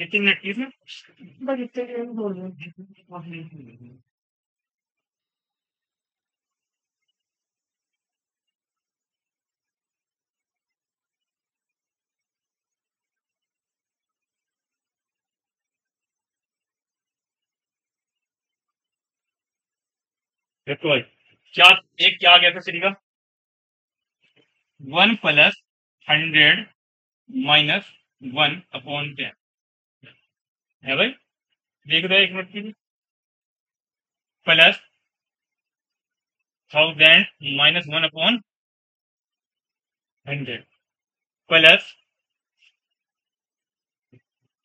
कितनी मिनट की इसमें बस इतने में बोल रहे देखो भाई क्या एक क्या आ गया था श्री का? One plus hundred minus one upon ten. है भाई? देख दो एक मिनट की plus thousand minus one upon hundred plus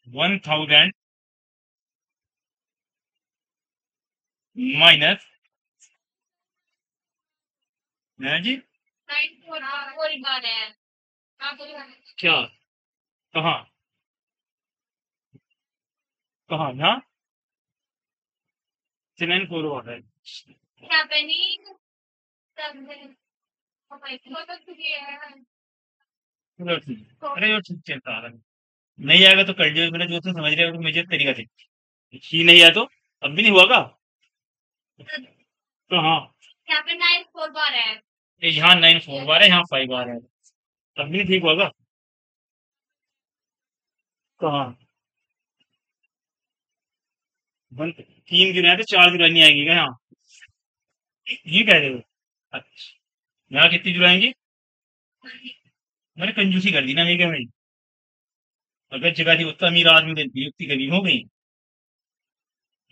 one thousand minus जी? क्या? कहाँ? कहाँ? यहाँ फोर है। है। अरे वो ठीक चलता आ रहा है नहीं आएगा तो कर लियो मेरा जो समझ रहे हो मुझे तरीका से। ही नहीं आया तो? अब भी नहीं हुआ का? तो हाँ। ये यहाँ नाइन फोर बार है यहाँ फाइव बार है। अब भी नहीं ठीक हुआ का? तो हाँ तीन गिरा है तो चार नहीं आएगी, क्या? यहाँ ये कह रहे हो? अच्छा। यहाँ कितनी जुड़ाएँगी मैंने कंजूसी कर दी ना मैं क्या भाई अगर जगह थी उतना अमीर आदमी देती युक्ति गरीब हो गई।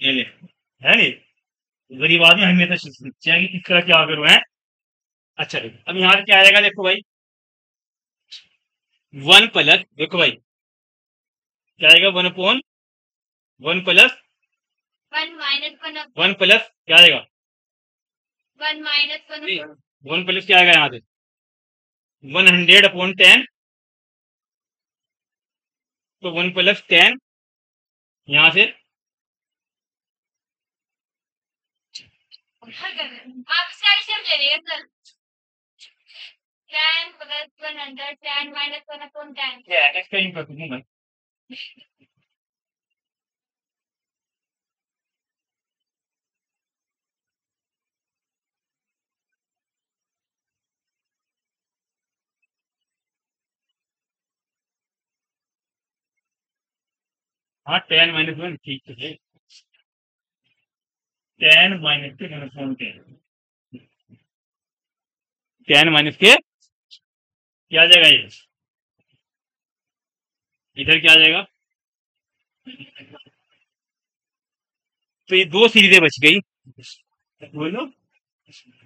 ले। है ले गरीब आदमी, हमें तो सोचा कि किस तरह क्या करूँ, है? अच्छा अब यहाँ क्या आएगा, देखो भाई। वन प्लस, देखो भाई। क्या आएगा? One upon one plus one plus क्या आएगा वन प्लस क्या आएगा यहाँ से वन हंड्रेड अपॉन टेन। तो वन प्लस टेन यहाँ से आप ले रहे ten plus one hundred ten minus one upon ten. क्या इसका यूँ कर दूँ हाँ टेन माइनस वन ठीक है। टेन माइनस के minus one ten ten minus के? क्या आ जाएगा ये? इधर क्या आ जाएगा? तो ये दो सीरीजें बच गई। बोलो।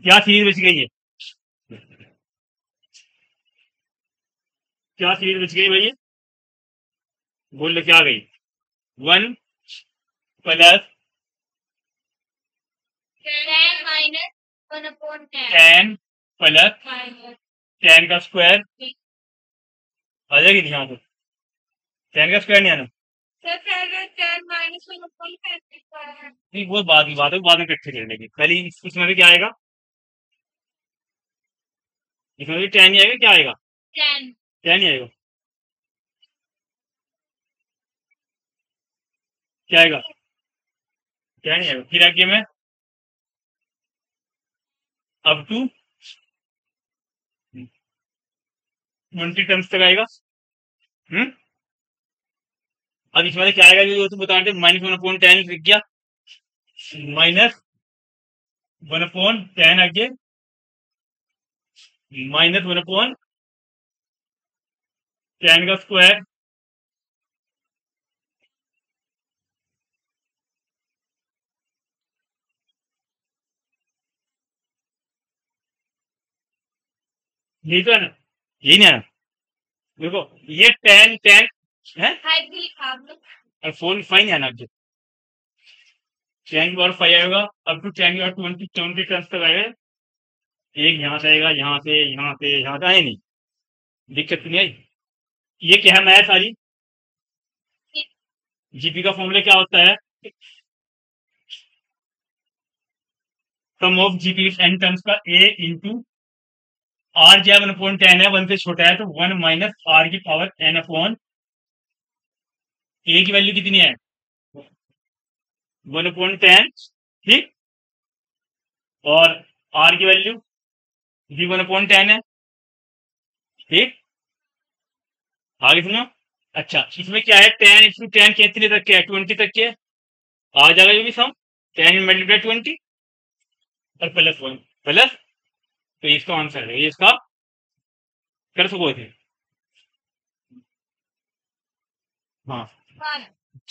क्या सीरीज़ बच गई है क्या सीरीज़ बच गई भैया बोल लो, क्या गई? One plus ten plus ten का स्क्वायर आ जाएगी नहीं यहाँ पे टेन का स्क्वायर नहीं आना। नहीं वो बाद की बात है बाद में इकट्ठे कर लेंगे। पहले इसमें भी क्या आएगा? इसमें भी टेन ही आएगा क्या आएगा? टेन टेन ही आएगा। क्या आएगा? टेन ही आएगा? फिर आगे में अप टू ट्वेंटी टर्म्स तक आएगा। हम्म? अब इसमें क्या आएगा? जो तुम बता रहे माइनस वन अपॉन टेन लिख गया माइनस वन अपॉन टेन आगे। माइनस वन अपॉन टेन का स्क्वायर यही तो है ना? यही नहीं है ना? देखो ये टेन टेन है? और फोर फाइव नहीं आना आगे टेन की बार फाइव आएगा अब टू टेन की बार ट्वेंटी ट्वेंटी टर्म्स तक आएगा। एक यहाँ से आएगा यहाँ से यहाँ से यहाँ से आए नहीं। दिक्कत नहीं आई? ये क्या है मैथ सारी जीपी का फॉर्मूला क्या होता है? Sum of GP N terms का ए इंटू आर जो है वन अपॉन टेन है वन से छोटा है तो वन माइनस आर की पावर एन अपॉन ए की वैल्यू कितनी है? वन पॉइंट टेन ठीक? और आर की वैल्यू भी वन पॉइंट टेन है, ठीक? आगे सुनो। अच्छा इसमें क्या है? टेन इसमें टेन कितने तक के है? ट्वेंटी तक के है। आ जाएगा जो भी सम टेन मल्टीप्लाई ट्वेंटी और प्लस वन प्लस तो इसका आंसर है ये इसका कर सको थे हाँ।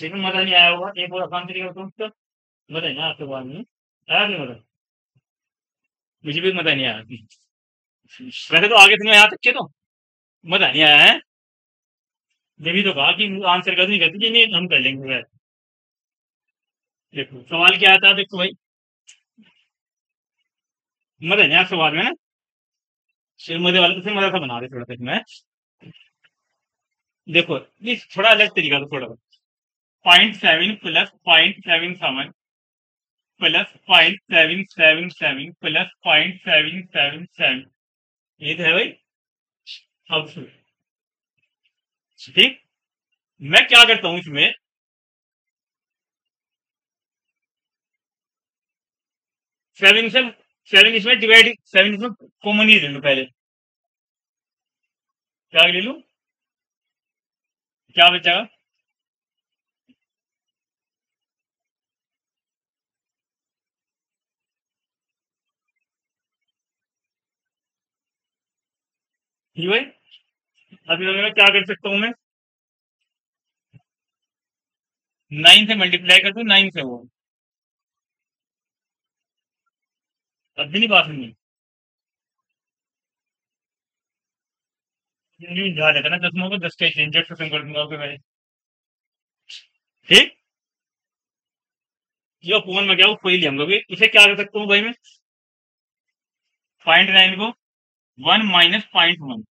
मज़ा नहीं आया होगा एक और आसान तरीका उसका मज़ा नहीं आपके बाद में। आया नहीं मज़ा मुझे भी मज़ा नहीं आया। वैसे तो आगे तुम्हें यहाँ तक के तो मज़ा नहीं आया है। भी तो कहा कि आंसर कर नहीं करती नहीं हम कर लेंगे वैसे देखो सवाल क्या आता है देखो भाई। मज़ा नहीं आया सवाल में सिर मज़े वाले तो फिर मज़ा सा बना दे थोड़ा सा मैं देखो ये थोड़ा अलग तरीका था थोड़ा। Point seven plus point seven seven plus point seven seven seven plus point seven seven seven ये तो है भाई। अब सुन। ठीक? मैं क्या करता हूँ इसमें? सेवन से सेवन इसमें डिवाइड सेवन इसमें कॉमन ही ले लूँ पहले। क्या ले लूँ? क्या बचेगा? ठीक भाई, अभी मैं क्या कर सकता हूँ मैं? नाइन से मल्टीप्लाई कर दू नाइन से वो। भी नहीं जा ना दस खत्म कर मैंने ठीक? फ़ोन में क्या, वो कोई लिया इसे क्या कर सकता हूँ भाई मैं? पॉइंट नाइन को। वन माइनस पॉइंट वन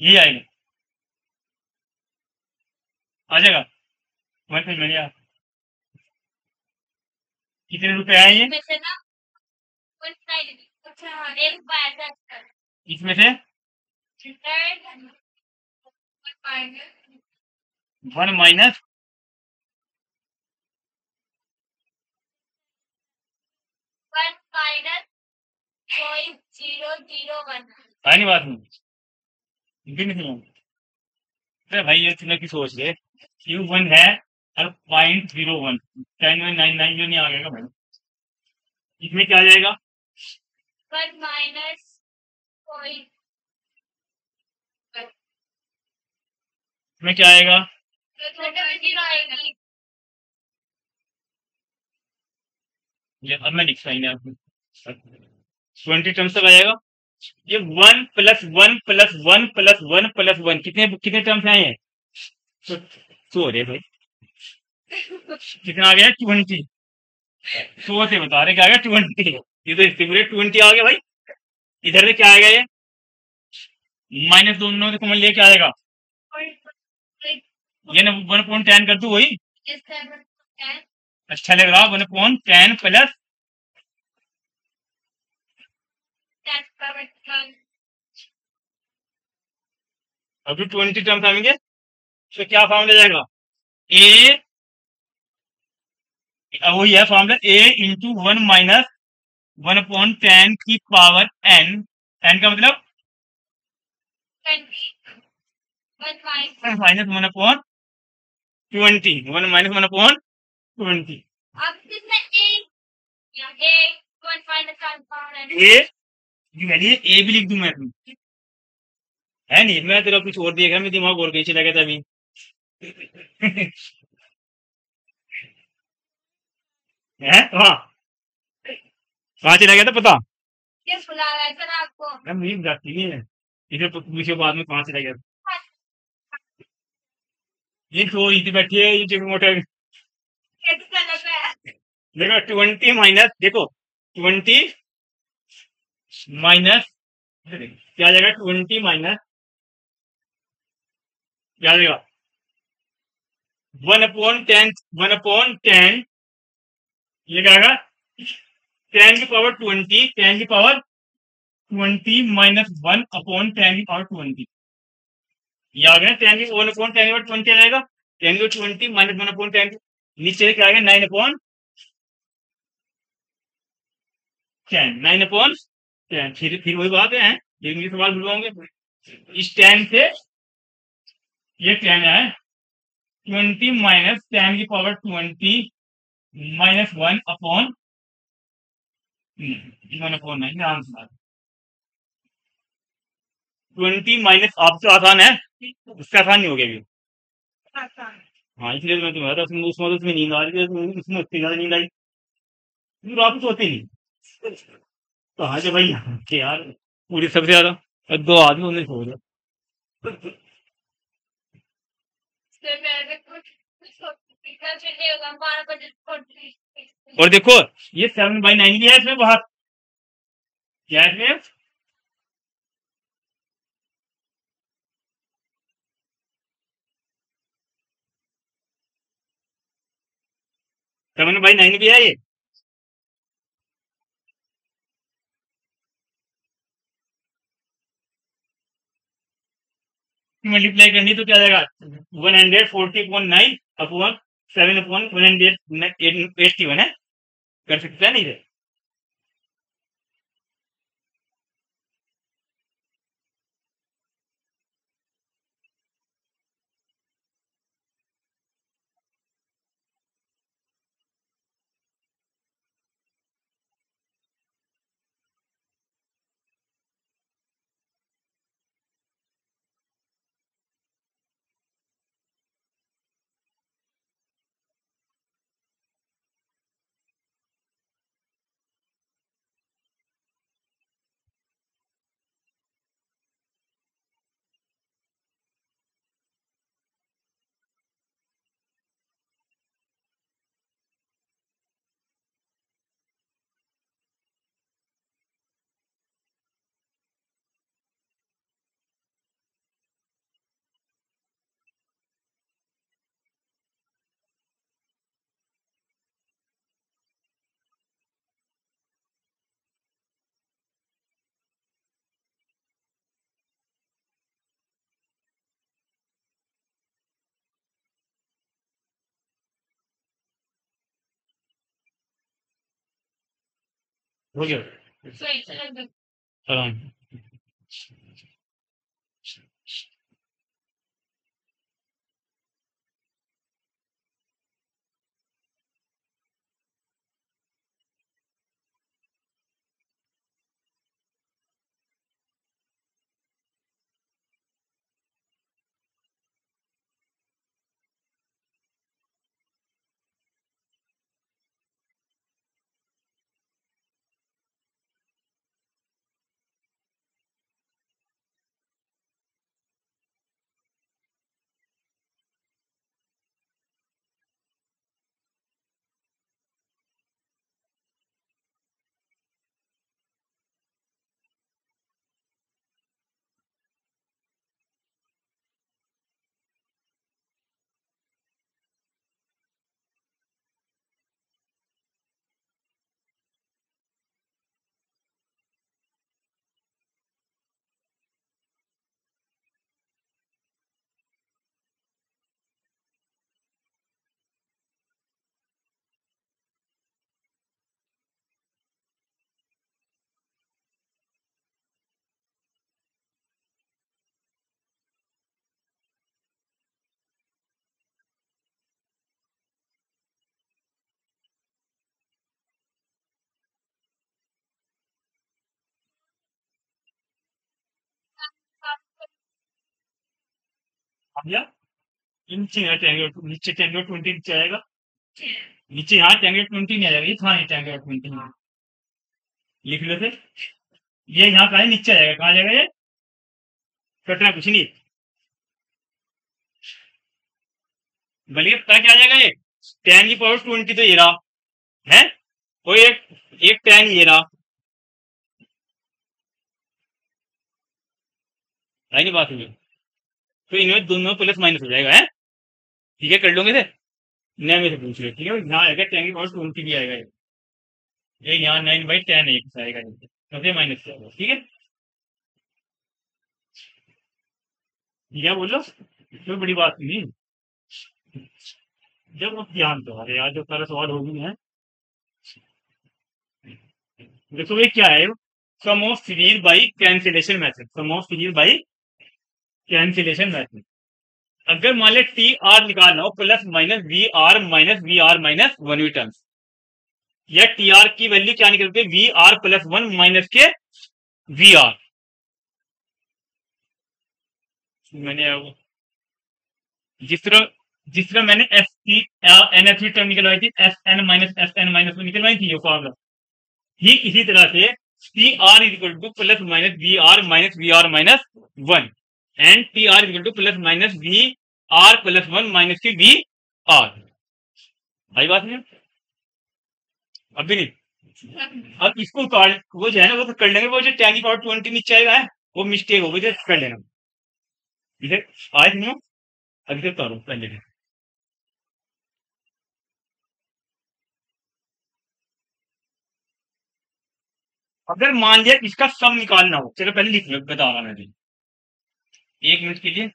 ये आएगा। आ जाएगा। वन में कितने रुपए आए ये इसमें से? वन माइनस बात नहीं। भाई, ये तूने की सोच ले। क्यू वन है और point zero one ten one nine nine जो नहीं आ गएगा भाई। इसमें क्या आ जाएगा? वन माइनस पॉइंट इसमें क्या आएगा? ये अब मैं ही नहीं आपको ट्वेंटी टर्म्स तक आ जाएगा। ये one plus one plus one plus one plus one कितने कितने टर्म्स आए हैं तो, तो रे भाई। कितना आ गया? ट्वेंटी सो से बता रहे क्या आ गया? ट्वेंटी ये तो इससे ट्वेंटी आ गया भाई। इधर से क्या आएगा ये? माइनस दोनों से कॉमन लेके आएगा ये ना वन पॉइंट टेन कर दू वही? अच्छा लग रहा वन पॉइंट टेन प्लस अभी ट्वेंटी टर्म्स आएँगे तो क्या फॉर्मूला जाएगा? ए वही है formula A into one minus one point ten की पावर एन एन का मतलब? Minus one upon twenty one minus one upon twenty. A A भी लिख दू मैं। है नहीं मैं तेरा कुछ और देख रहा मैं दिमाग और कहीं चला गया था अभी है? हाँ। कहाँ चला गया था पता? रहा है सर आपको? मैं मुझे जाती है। इधर तो पूछे बाद में कहाँ चला गया था। ये सो इधर बैठी है ये मोटर है। देखो ट्वेंटी माइनस देखो ट्वेंटी माइनस क्या आ जाएगा? ट्वेंटी माइनस क्या आ जाएगा? One upon ten one upon ten ये क्या टेन की पावर ट्वेंटी टेन की power twenty minus one upon ten की पावर ट्वेंटी ये आ गया टेन की वन अपॉन टेन की पावर ट्वेंटी आ जाएगा टेन की twenty minus one upon ten नीचे क्या आ गया nine upon ten nine upon ten फिर फिर वही बात है ये सवाल बुलवाओगे? इस टेन से ये टेन है ट्वेंटी माइनस टेन की power twenty minus one upon upon nine answer twenty minus आपसे आसान है उससे आसान नहीं हो गया अभी हाँ इसलिए तो मैं तुम्हें उसमें उसमें उसमें नींद आ रही है उसमें उतनी ज़्यादा नींद आई फिर आप सोते नहीं कहाँ से भाई कि यार पूरी सबसे ज़्यादा दो आदमी उन्हें सो गया और देखो, ये सेवन बाई नाइन भी है इसमें बहुत। क्या है इसमें? सेवन बाई नाइन भी है ये। मल्टीप्लाई करनी तो क्या जाएगा one hundred forty upon nine upon seven upon seven hundred eighty one है कर सकते हैं? नहीं थे हो गया हाँ आ गया। नीचे यहाँ नीचे ट्वेंटी नीचे आएगा। नीचे यहाँ ट्वेंटी नहीं आ जाएगा ये ट्वेंटी लिख लो ये यहाँ का है? नीचे आ जाएगा कहाँ जाएगा ये? कटना कुछ नहीं। बल्कि पता क्या जाएगा ये? टेन की पावर ट्वेंटी तो ये रहा। है? और एक एक टेन ये रहा। है नहीं बात हुई? तो इनमें दोनों प्लस माइनस हो जाएगा, है? ठीक है, कर लोगे थे नया में से पूछ रहे ठीक है? यहाँ आएगा टेन पावर ट्वेंटी भी आएगा ये यहाँ नाइन बाई टेन एक आएगा तो फिर माइनस से आएगा ठीक है? क्या बोलो। कोई बड़ी बात नहीं जब आप ध्यान दो, अरे यार, जो सारा सवाल हो गई हैं। देखो ये क्या है? Sum of series by cancellation method sum of series by cancellation method अगर मान ले टी आर निकालना हो plus minus V R minus V R minus one V terms या टी आर की वैल्यू क्या निकलती है V R plus one minus के वी आर मैंने जिस तरह जिस तरह मैंने S T N S term निकलवाई थी S N minus S N minus one निकलवाई थी, ये फॉर्मूला ठीक इसी तरह से T R is equal to plus minus V R minus V R minus one and P R equal to plus minus V R plus one minus की V R आई बात नहीं अभी नहीं। अब इसको कर वो जो है ना, वो तो कर लेंगे, वो जो टेन की पावर ट्वेंटी नीचे आएगा वो मिस्टेक होगी जो कर लेना। इधर आज नहीं हो अभी तक करो पहले अगर मान लिया इसका सम निकालना हो, चलो पहले लिख लो, बता रहा मैं अभी। एक मिनट के लिए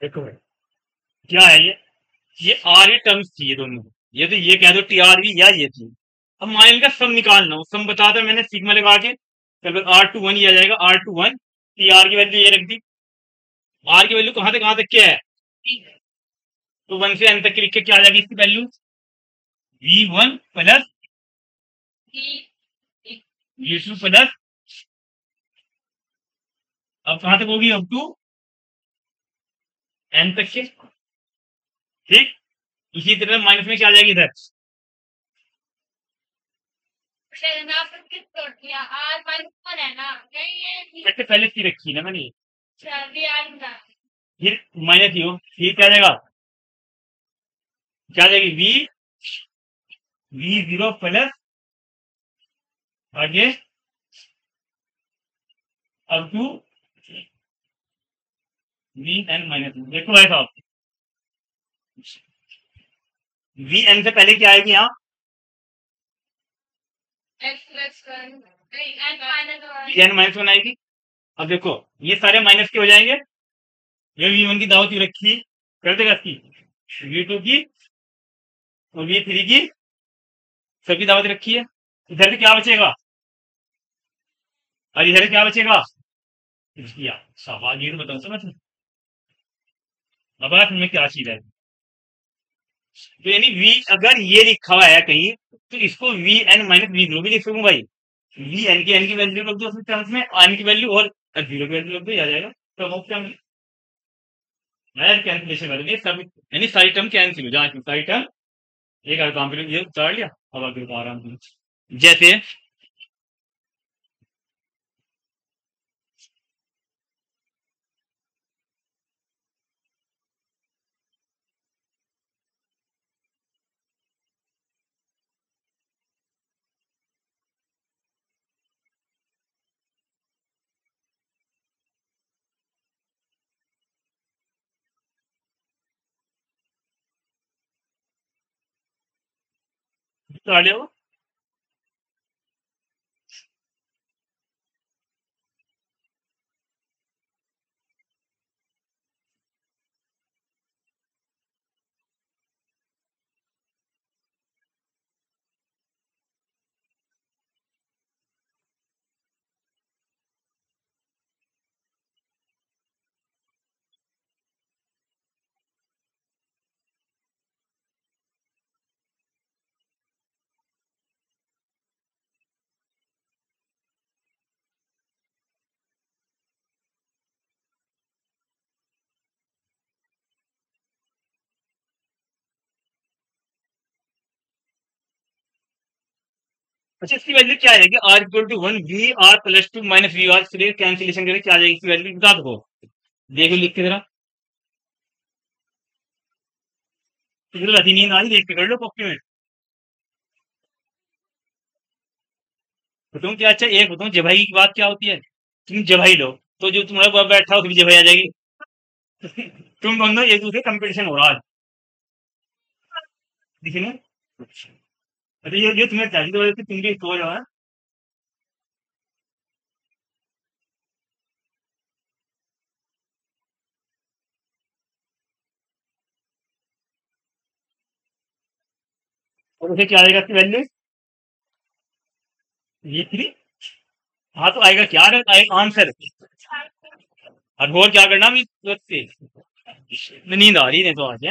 देखो भाई, क्या है ये? ये आर ई टर्म्स थी ये दोनों। ये तो ये कह दो टी आर वी या ये थी अब मान इनका सम निकालना हो सम बता दो मैंने सिग्मा लगा के चलो आर टू वन ये आ जाएगा R two one T R की वैल्यू ये रख दी। आर की वैल्यू कहाँ से, कहाँ तक क्या है? तो वन से एन तक की लिख के क्या आ जाएगी इसकी value V one plus V two plus अब कहाँ तक होगी? अब टू एन तक के? ठीक? इसी तरह माइनस में क्या आ जाएगी इधर? है? ये सबसे पहले सी रखी ना मैंने। ना फिर माइनस ही हो। फिर क्या जाएगा? क्या जाएगी? वी वी ज़ीरो प्लस आगे। अब टू वी एन माइनस साहब। वी एन से पहले क्या आएगी यहाँ? One N minus one one आएगी। अब देखो ये सारे माइनस के हो जाएँगे। ये वी वन की दावत ही रखी। कर देगा इसकी। वी टू की और वी थ्री की सबकी दावत रखी है। इधर से क्या बचेगा? और इधर से क्या बचेगा? ये तो बताओ समझ में अब बात में क्या चीज़ है? तो यानी वी अगर ये लिखा हुआ है कहीं तो इसको V N minus V zero भी लिख सकूँ भाई? वी एन की एन की वैल्यू रख दो टर्म्स में एन की वैल्यू और ज़ीरो की वैल्यू रख दो आ जाएगा। तो वो क्या मैं। कैंसिलेशन कर देंगे, सब यानी सारी टर्म कैंसिल हो? जाए सारी टर्म एक आगे काम ये उतार लिया, अब आगे आराम जैसे उतार लिया अच्छा इसकी वैल्यू क्या आएगी R equal to one V R plus two minus V R फिर कैंसिलेशन करके क्या आ जाएगी? इसकी वैल्यू बता दो देखो लिख के जरा। नींद आ रही देख के कर लो कॉपी में। बताऊँ क्या? अच्छा एक बताऊँ जबाई की बात क्या होती है? तुम जबाई लो। तो जो तुम्हारा बाप बैठा हो उसकी जबाई आ जाएगी। तुम दोनों एक दूसरे कंपटीशन हो रहा है। देखिए ना। अच्छा ये ये तुम्हें चाहिए तो वजह से तुम भी सो जाओ हाँ? और उसे क्या आएगा इसकी वैल्यू ये थ्री? हाँ तो आएगा क्या? आएगा आंसर और क्या करना? नींद आ रही है तो आज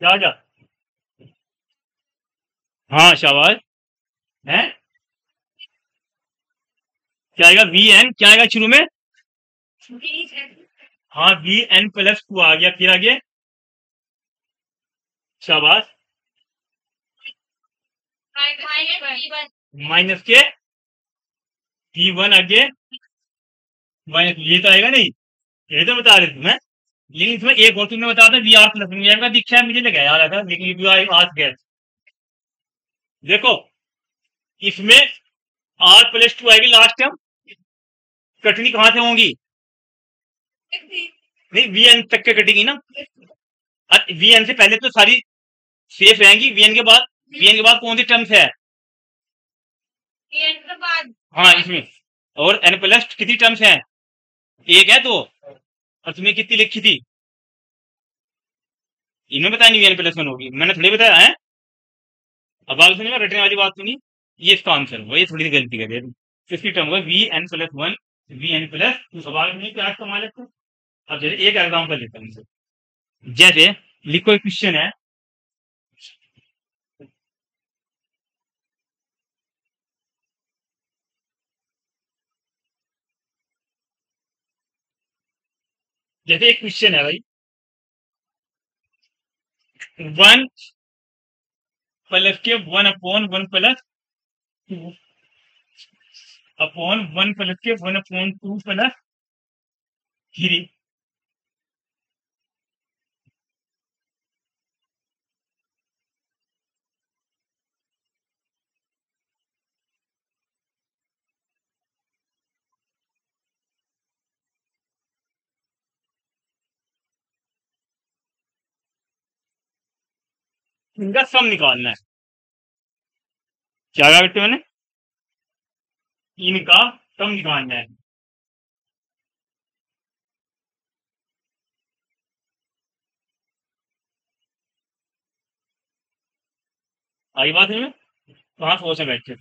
क्या क्या हाँ शाबाश। है? क्या आएगा? वी एन क्या आएगा शुरू में? हाँ वी एन प्लस टू आ गया, फिर आगे। शाबाश। माइनस के? वी वन आगे। माइनस ये तो आएगा नहीं। ये तो बता रहे तुम्हें लेकिन इसमें एक और तुमने बताया था वी आर प्लस का दीक्षा मुझे लगा याद आता लेकिन यू आर आज गया देखो इसमें आर प्लस टू आएगी लास्ट टाइम कटनी कहाँ से होंगी? नहीं वी एन तक के कटेगी ना? वी एन से पहले तो सारी सेफ़ रहेंगी वी एन के बाद? वी एन के बाद कौन सी टर्म्स है? हाँ इसमें। और एन प्लस कितनी टर्म्स हैं? एक है दो तो? और तुम्हें कितनी लिखी थी? इन्होंने बताया नहीं प्लस वन होगी। मैंने थोड़ी बताया, है? अब बात सुनिए रटने वाली बात सुनी ये इसका आंसर हुआ, ये थोड़ी सी गलती कर दिया फिफ्टी टर्म हुआ V N plus one V N plus two सवाल नहीं क्या कमा लेते अब जैसे एक एग्ज़ाम्पल लेता हूँ जैसे लिखो एक क्वेश्चन है जैसे एक क्वेश्चन है भाई। वन प्लस के one upon one plus two upon one plus के one upon two plus three इनका सम निकालना है। क्या कहा बेटे मैंने? इनका सम निकालना है। आई बात है कहा सोच बैठे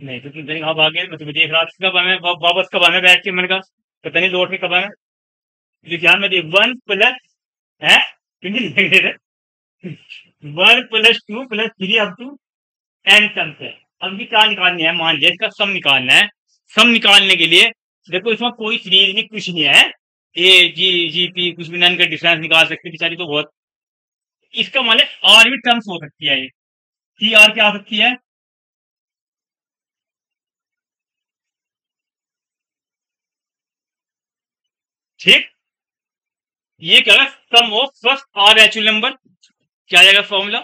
नहीं तो तुम कहाँ भाग गए, मैं तुम्हें देख रहा था, कब हमें वापस कब हमें बैठ के, मैंने कहा, पता नहीं, लौट के कब आए ध्यान में देख वन प्लस है? One plus two plus three up to N terms है। अब भी क्या निकालना है, मान लिया, इसका सम निकालना है। सम निकालने के लिए, देखो इसमें कोई सीरीज़ नहीं, कुछ नहीं है। ए जी जी पी कुछ भी नन का डिफरेंस निकाल सकते, बेचारी तो बहुत। इसका मान लिया आर भी टर्म्स हो सकती है ये। टी आर क्या आ सकती है? ठीक। ये क्या है? सम ऑफ़ फ़र्स्ट आर एचुअल नंबर क्या आ जाएगा फॉर्मूला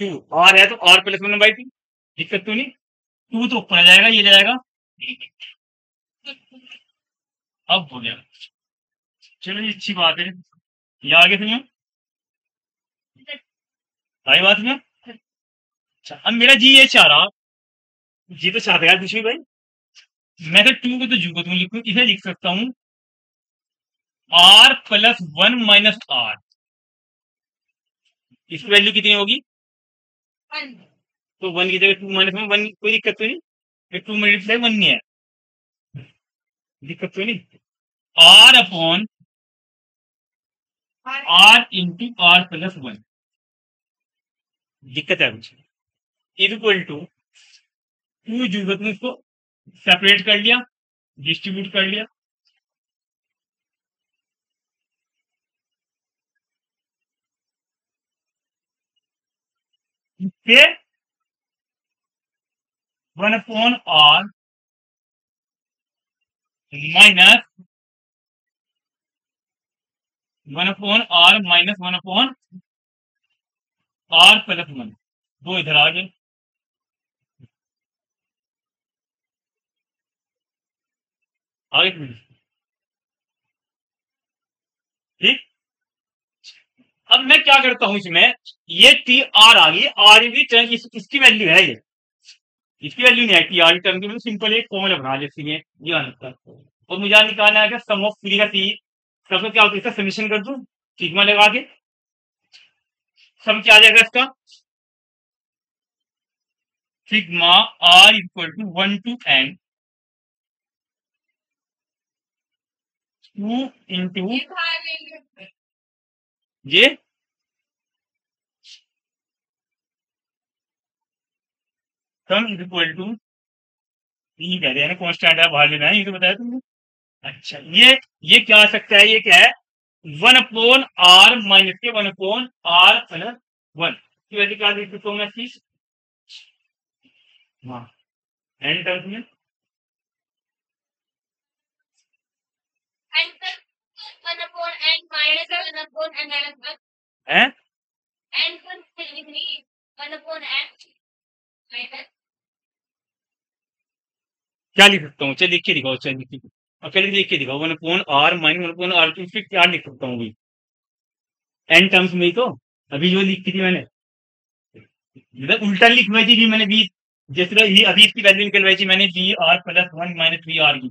टू आर है तो R plus one by two दिक्कत तो नहीं। टू तो ऊपर आ जाएगा ये जाएगा। अब हो गया। चलो ये अच्छी बात है। ये आगे सुनियो आई बात में अच्छा अब मेरा जी ये चाह रहा। जी तो चाहता है कुछ भी भाई। मैं तो टू को तो जू को तुम लिखू इसे लिख सकता हूँ। R plus one minus R इसकी वैल्यू कितनी होगी? तो वन की जगह टू माइनस वन वन कोई दिक्कत तो नहीं? टू मल्टीप्लाई वन नहीं है दिक्कत तो नहीं? R upon R into R plus one दिक्कत है कुछ? इक्वल टू टू ज़रूरत में इसको सेपरेट कर लिया डिस्ट्रीब्यूट कर लिया। फिर one upon R minus one upon R minus one upon R plus one. दो इधर आ गए। आगे। ठीक? अब मैं क्या करता हूँ इसमें? ये टी आर आ गई। आर भी टर्म इस, इसकी वैल्यू है ये। इसकी वैल्यू नहीं है टी आर टर्म की सिंपल एक फॉर्मूला बना लेती है ये आंसर और मुझे निकालना है सम ऑफ़ थ्री का टी सबको क्या होता है? इसका समीशन कर दूँ? सिग्मा लगा के। सम क्या आ जाएगा इसका? Sigma R equal to one two N two into ये सम इज़ इक्वल टू ये कह रहे हैं कॉन्स्टेंट है बाहर लेना है, ये तो बताया तुमने। अच्छा ये ये क्या आ सकता है? ये क्या है? वन अपॉन आर माइनस के one upon R plus one की वैल्यू क्या देख सकता हूँ मैं हाँ एन टर्म्स में। एन पर one upon N minus one upon N है पर three one upon N minus क्या लिख सकता हूँ? लिख के दिखाओ चल लिख के अकेले लिख के दिखाओ one upon R minus one upon R two फिर क्या लिख सकता हूँ अभी? एन टर्म्स में ही तो। अभी जो लिखी थी मैंने। मतलब उल्टा लिखवाई थी भी मैंने बी जिस तरह ये अभी इसकी वैल्यू निकलवाई थी मैंने B R plus one minus three R की।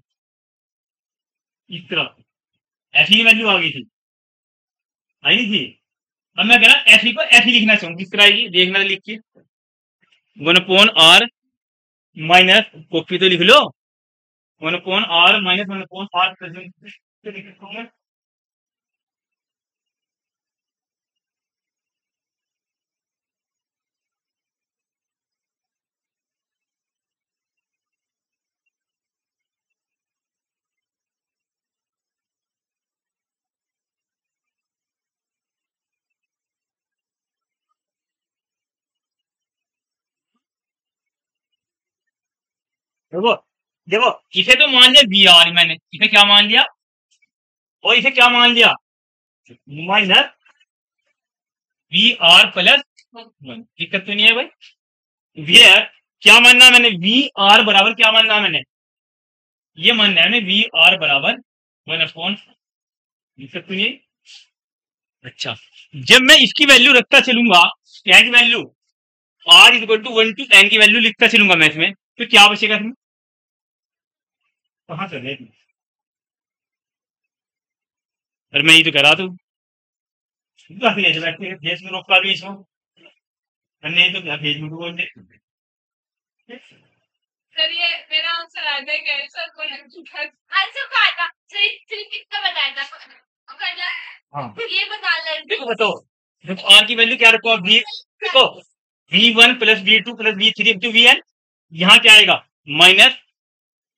इस तरह। ऐसी ही वैल्यू आ गई थी। आई नहीं थी? अब मैं कह रहा एफ़ को एफ़ लिखना चाहूँगा किस तरह देखना लिख के one upon R minus copy तो लिख लो। One upon R minus one upon R देखो देखो, इसे तो मान लिया बी आर मैंने। इसे क्या मान लिया? और इसे क्या मान लिया? माइनस बी आर प्लस दिक्कत तो नहीं है भाई। वेयर क्या मानना मैंने? वी आर बराबर क्या मानना मैंने? ये मानना है मैंने वी आर बराबर वन अपॉन दिक्कत तो नहीं है। अच्छा जब मैं इसकी वैल्यू रखता चलूँगा क्या की value R is to one to N की वैल्यू लिखता चलूँगा मैं इसमें तो क्या बचेगा इसमें? कहाँ चले अरे मैं ये तो कह रहा था। काफ़ी ऐसे बैठते फेस में रोका भी इसको। नहीं तो क्या फेस में तो बोल दे सर ये मेरा आंसर आ जाएगा सर को आंसर सर कितना बताया था? कर हाँ। ये बता ले। देखो बताओ। देखो आर की वैल्यू क्या रखो वी देखो V one plus V two plus V three two V N यहाँ क्या आएगा? Minus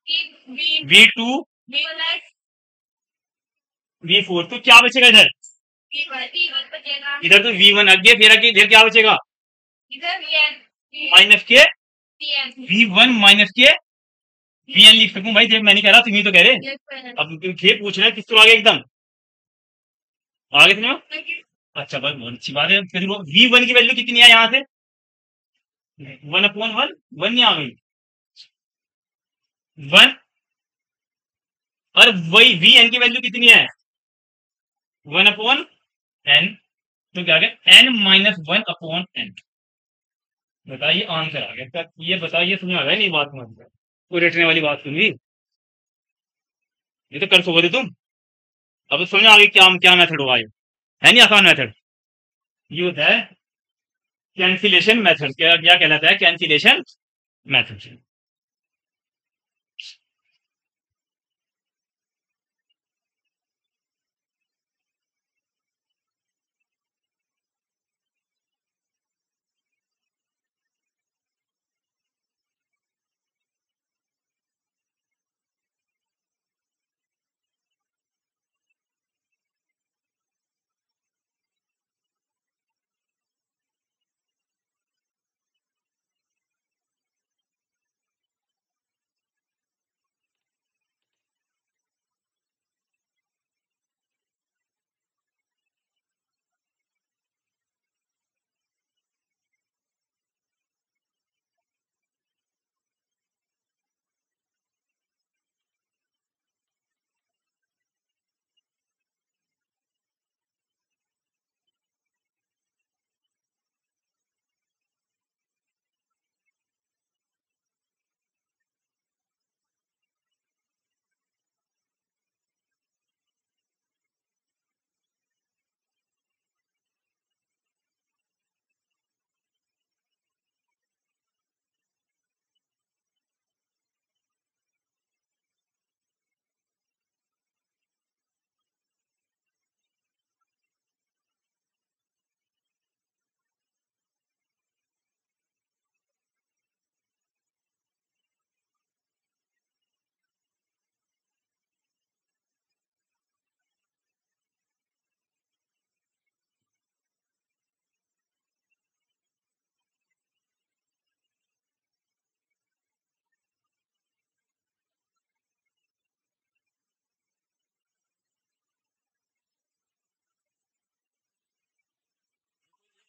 V two V four तो क्या बचेगा इधर? इधर तो वी वन आगे फिर आगे इधर क्या बचेगा? Minus K? V one minus K? V N लिख सकूँ भाई देख मैं नहीं कह रहा तुम ही तो कह रहे। अब तुम खेल पूछ रहे किस तरह आगे एकदम? आगे सुनो अच्छा बस बहुत अच्छी बात है। फिर वी वन की वैल्यू कितनी है यहाँ से? वन अपॉन वन वन नहीं आ गई। वन और वही वी एन की वैल्यू कितनी है? वन अपॉन एन तो क्या गया? N minus one upon N बताइए आंसर आ गया। ये बताइए, समझ आ गया नहीं बात समझ गया कोई रटने वाली बात सुन? ली ये तो कर सकोगे तुम। अब तो समझ आ गई क्या क्या मेथड होगा ये। है नहीं आसान मेथड ये होता है कैंसिलेशन मेथड क्या क्या कहलाता है? कैंसिलेशन मेथड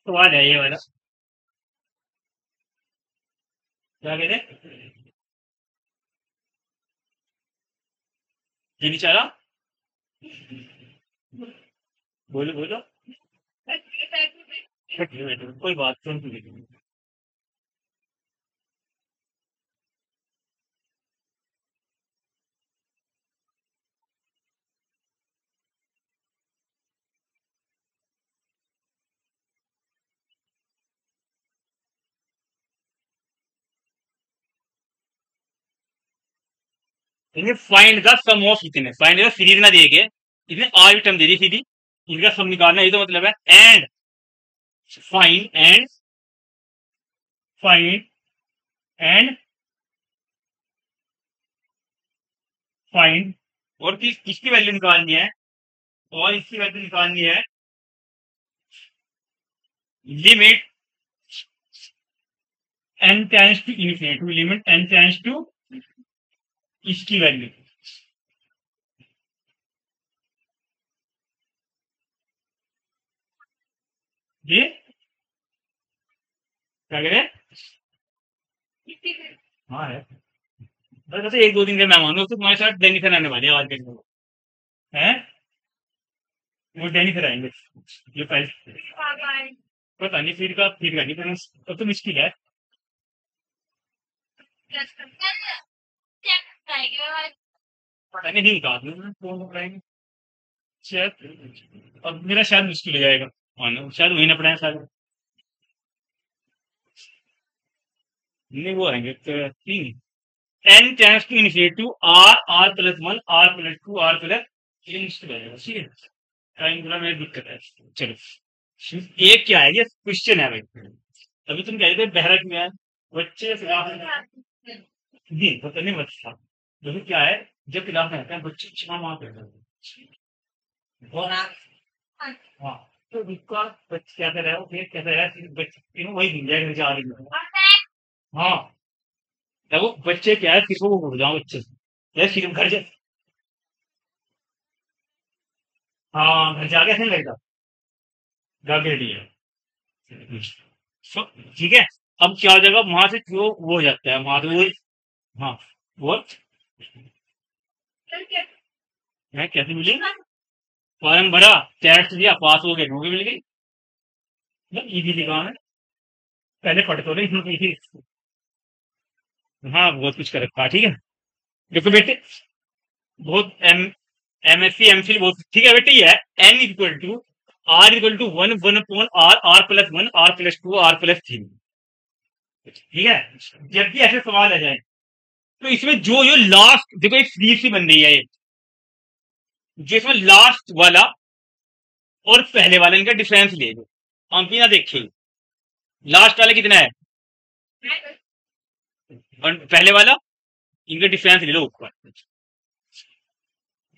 सवाल है ये वाला। क्या कहते हैं ये नहीं चाह बोलो बोलो। कोई बात सुन। फाइंड द सम ऑफ़ इतने फाइंड द सीरीज़ ना देके, इसने आर टर्म दे दी सीधी। इनका सम निकालना, ये तो मतलब है। And find and find and find और किस, किसकी वैल्यू निकालनी है? और इसकी वैल्यू निकालनी है। Limit N tends to infinity limit N tends to इसकी वैल्यू जी क्या कह रहे हाँ? है एक दो दिन का हो तो तुम्हारे साथ डेनी सर आने वाले आज के हैं? वो डेनी सर आएँगे ये पहले पता नहीं, फिर का फिर का नहीं पता तो मुश्किल है। पता नहीं कहा फ़ोन पकड़ाएँगे शायद अब मेरा शायद मुश्किल हो जाएगा। शायद वही ना पढ़ाए शायद नहीं वो आएँगे तो तीन। N tends to initiative R R plus one R plus two R plus हो ठीक है? टाइम थोड़ा मेरी दिक्कत है। चलो। एक क्या है? ये क्वेश्चन है भाई। अभी तुम कह रहे थे बहरा क्यों है? बच्चे नहीं पता नहीं बच्चा। देखो क्या है, जब में रहते हैं, बच्चे क्षमा मार करते हैं तो उसका बच्चे क्या कर फिर बच्चे वही मिल जाएगा, जा रही है। देखो, बच्चे क्या है वो उड़ जाओ से। सिर्फ़ घर जा हाँ घर जाके ऐसे ठीक है। अब क्या हो जाएगा, वहाँ से जो वो हो जाता है, वहाँ से हाँ वो मैं कैसे मिली? फॉर्म भरा टेस्ट दिया पास हो गए नौकरी मिल गई। इजी काम है। पहले पढ़ तो नहीं हाँ बहुत कुछ कर रखा ठीक है। देखो बेटे, बहुत M M S C M C बहुत ठीक है बेटे, ये N equal to R equal to one one upon R R plus one R plus two R plus three ठीक है? जब भी ऐसे सवाल आ जाए तो इसमें जो जो लास्ट देखो एक सीरीज़ सी बन रही है ये। जिसमें लास्ट वाला और पहले वाले, इनका डिफरेंस ले लो। हम भी ना देखें। लास्ट वाला कितना है? पहले वाला? इनका डिफरेंस ले लो ऊपर।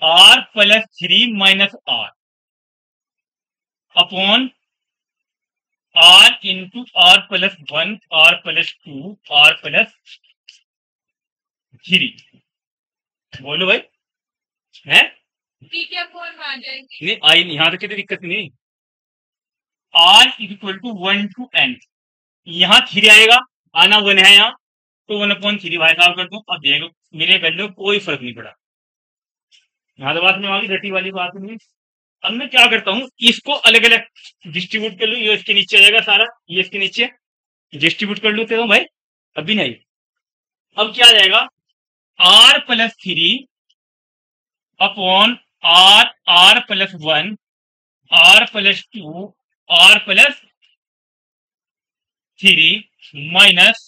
R plus three minus R upon R into R plus one R plus two R plus three बोलो भाई। है? नहीं आई यहाँ तक की तो दिक्कत नहीं। R equal to one two N यहाँ थ्री आएगा आना वन है यहाँ तो वन अपॉन थ्री भाई साहब कर दूँ। अब देखो मेरे वैल्यू कोई फ़र्क नहीं पड़ा। यहाँ तो बात में आ गई रटी वाली बात नहीं। अब मैं क्या करता हूँ इसको अलग अलग डिस्ट्रीब्यूट कर लू ये इसके नीचे आ जाएगा सारा ये इसके नीचे। डिस्ट्रीब्यूट कर लू हो भाई अभी नहीं। अब क्या आ जाएगा? R plus three upon R R plus one R plus two R plus three minus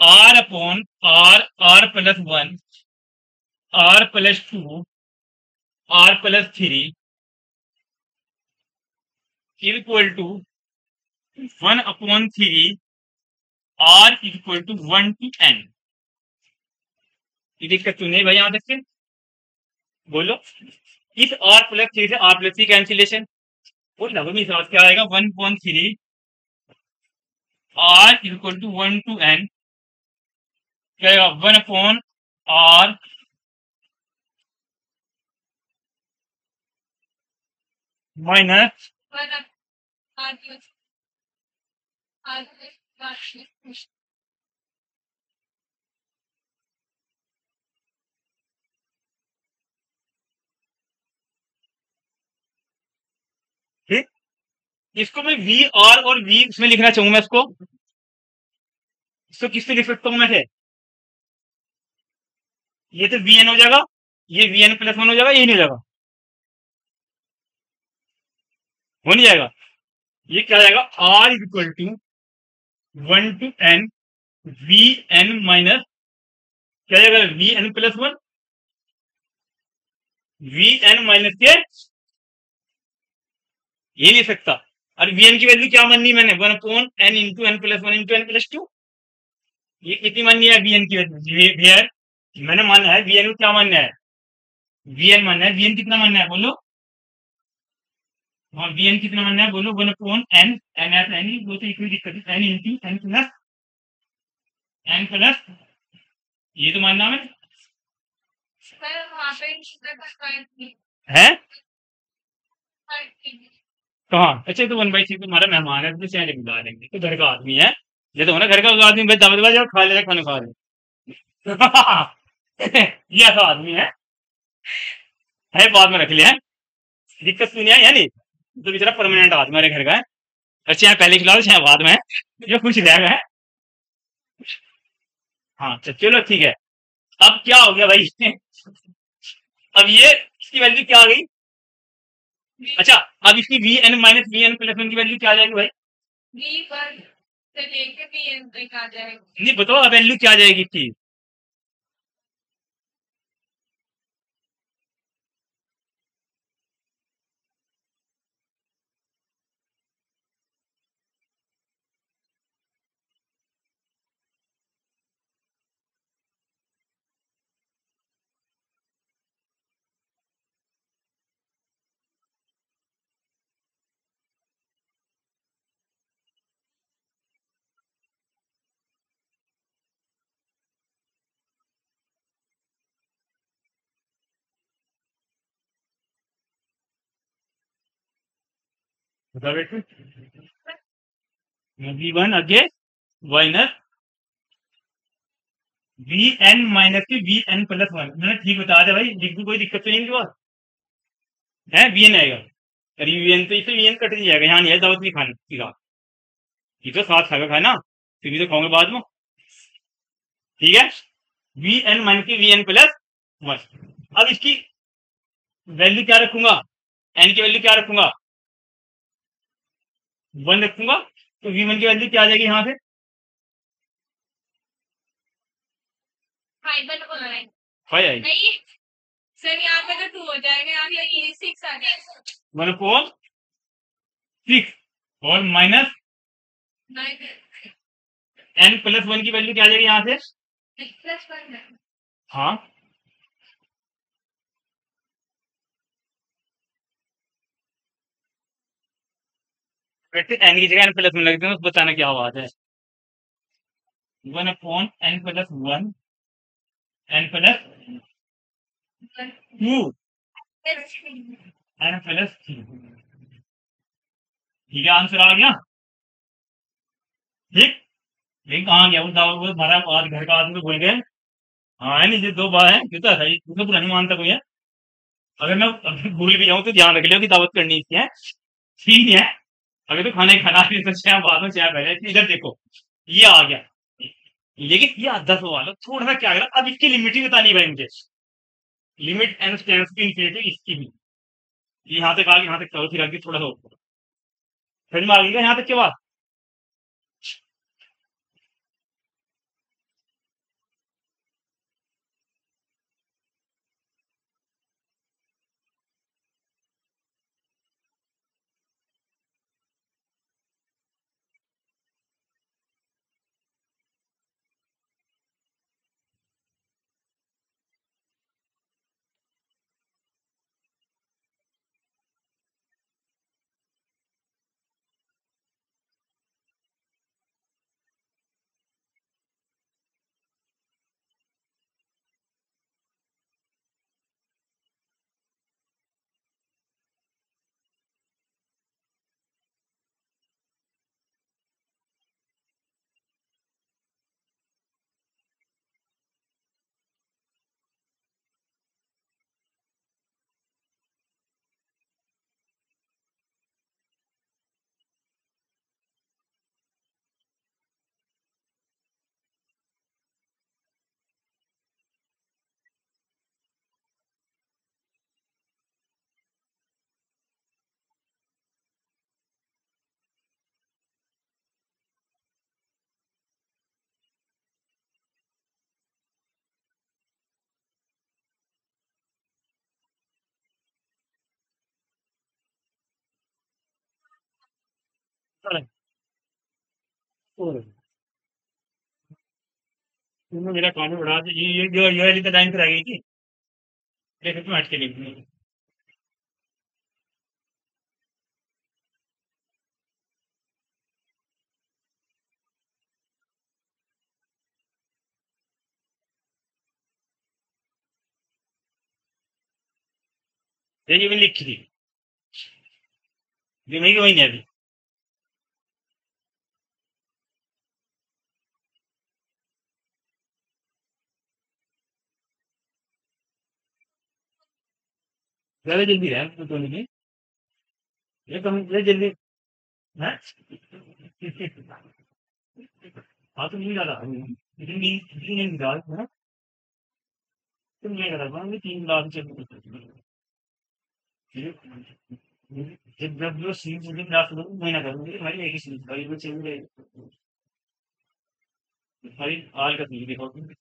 R upon R R plus one R plus two R plus three equal to one upon three R equal to one two N ये दिक्कत तो नहीं भाई यहाँ तक से बोलो। इस आर प्लस थ्री से आर प्लस थ्री कैंसिलेशन वो लगभग हिसाब क्या आएगा one point three R equal to one two N क्या आएगा? One upon R minus one R plus R plus इसको मैं वी आर और वी इसमें लिखना चाहूँगा मैं इसको। इसको किस पे लिख सकता हूँ मैं ये तो वी एन हो जाएगा, ये वी एन प्लस वन हो जाएगा, ये नहीं हो जाएगा। हो नहीं जाएगा। ये क्या जाएगा? R equal to one two N V N minus क्या जाएगा? V N plus one V N minus K ये नहीं सकता। और वी एन की वैल्यू क्या माननी मैंने? One upon N into N plus one into N plus two ये कितनी माननी है वी की वैल्यू मैंने माना है वी को क्या मानना है? वी मानना है वी कितना मानना है? बोलो। हाँ वी कितना मानना है? बोलो one upon N N S N वो तो इक्वल दिक्कत है। N into N plus N plus ये तो मानना नहीं है? कहाँ? अच्छा तो वन बाई थ्री तुम्हारा मेहमान है तो चाहे बुला देंगे तो घर का आदमी है। ये तो होना घर का आदमी भाई दबा जाओ खा ले, खाना खा रहे ये ऐसा आदमी है। है, बाद में रख लिया दिक्कत तो नहीं? है यानी तो बेचारा परमानेंट आदमी मेरे घर का है। अच्छा यहाँ पहले खिलाओ चाहे बाद में जो कुछ रहेगा है। हाँ अच्छा चलो ठीक है। अब क्या हो गया भाई? अब ये, इसकी वैल्यू क्या आ गई? अच्छा अब इसकी V N minus V N plus one की वैल्यू क्या आ जाएगी भाई? वी वन से लेके वी एन तक आ जाएगी। नहीं बताओ वैल्यू क्या आ जाएगी इसकी? माइनस की प्लस वन मैंने ठीक बता दिया भाई, लिख दूँ कोई दिक्कत तो नहीं पास है एन आएगा। अरे एन तो इसे एन कट नहीं जाएगा, यहाँ नहीं दावत नहीं खाना है ये तो साथ खाएगा, खाना। फिर भी तो खाओगे बाद में। ठीक है? वी एन माइनस की एन प्लस वन अब इसकी वैल्यू क्या रखूँगा? एन की वैल्यू क्या रखूँगा? वन रखूँगा तो वी वन की वैल्यू क्या आ जाएगी यहाँ से फाइव नहीं सर यहाँ पे तो टू हो जाएगा यहाँ पे ये सिक्स आ जाएगा वन अपॉन सिक्स और माइनस एन प्लस वन की वैल्यू क्या आ जाएगी यहाँ से? है। एन की जगह एन प्लस वन बताना क्या बात है? One upon N plus one N plus two N plus three ठीक है आंसर आ गया? ठीक? लेकिन कहाँ गया? वो हमारा आज घर का आदमी तो भूल गए। हाँ है नहीं दो बार है, क्यों तो है मानता कोई है। अगर मैं भूल भी जाऊँ तो ध्यान रख लियो कि दावत करनी है। ठीक है अगर तो खाना ही खाना नहीं तो चाहे बाद में चाहे पहले इधर देखो, ये आ गया। लेकिन ये आदर हो वाला, थोड़ा सा क्या करा अब इसकी लिमिट ही बतानी भाई मुझे। लिमिट एंड स्टैंड की इंफिनिटी इसकी भी। यहाँ तक आ गई, यहाँ तक करो फिर आगे थोड़ा सा ऊपर। मार में आ गई यहाँ तक के बाद तुमने मेरा काम बढ़ा ये ये जो ये वाली तो लाइन पर आ गई थी। देखो तुम हट के लिख ये मैंने लिखी थी। ये नहीं वही नहीं अभी ज़्यादा जल्दी है तो तो नहीं ये कम ये जल्दी है हाँ तो नहीं इतनी इतनी नहीं निकाल है तुम नहीं करा पाओगे तीन लाख चल जब जब जो सीन मुझे लाख दो मैं ना करूँगी भाई एक ही सीन भाई वो चल रहे भाई हाल का देखो देखो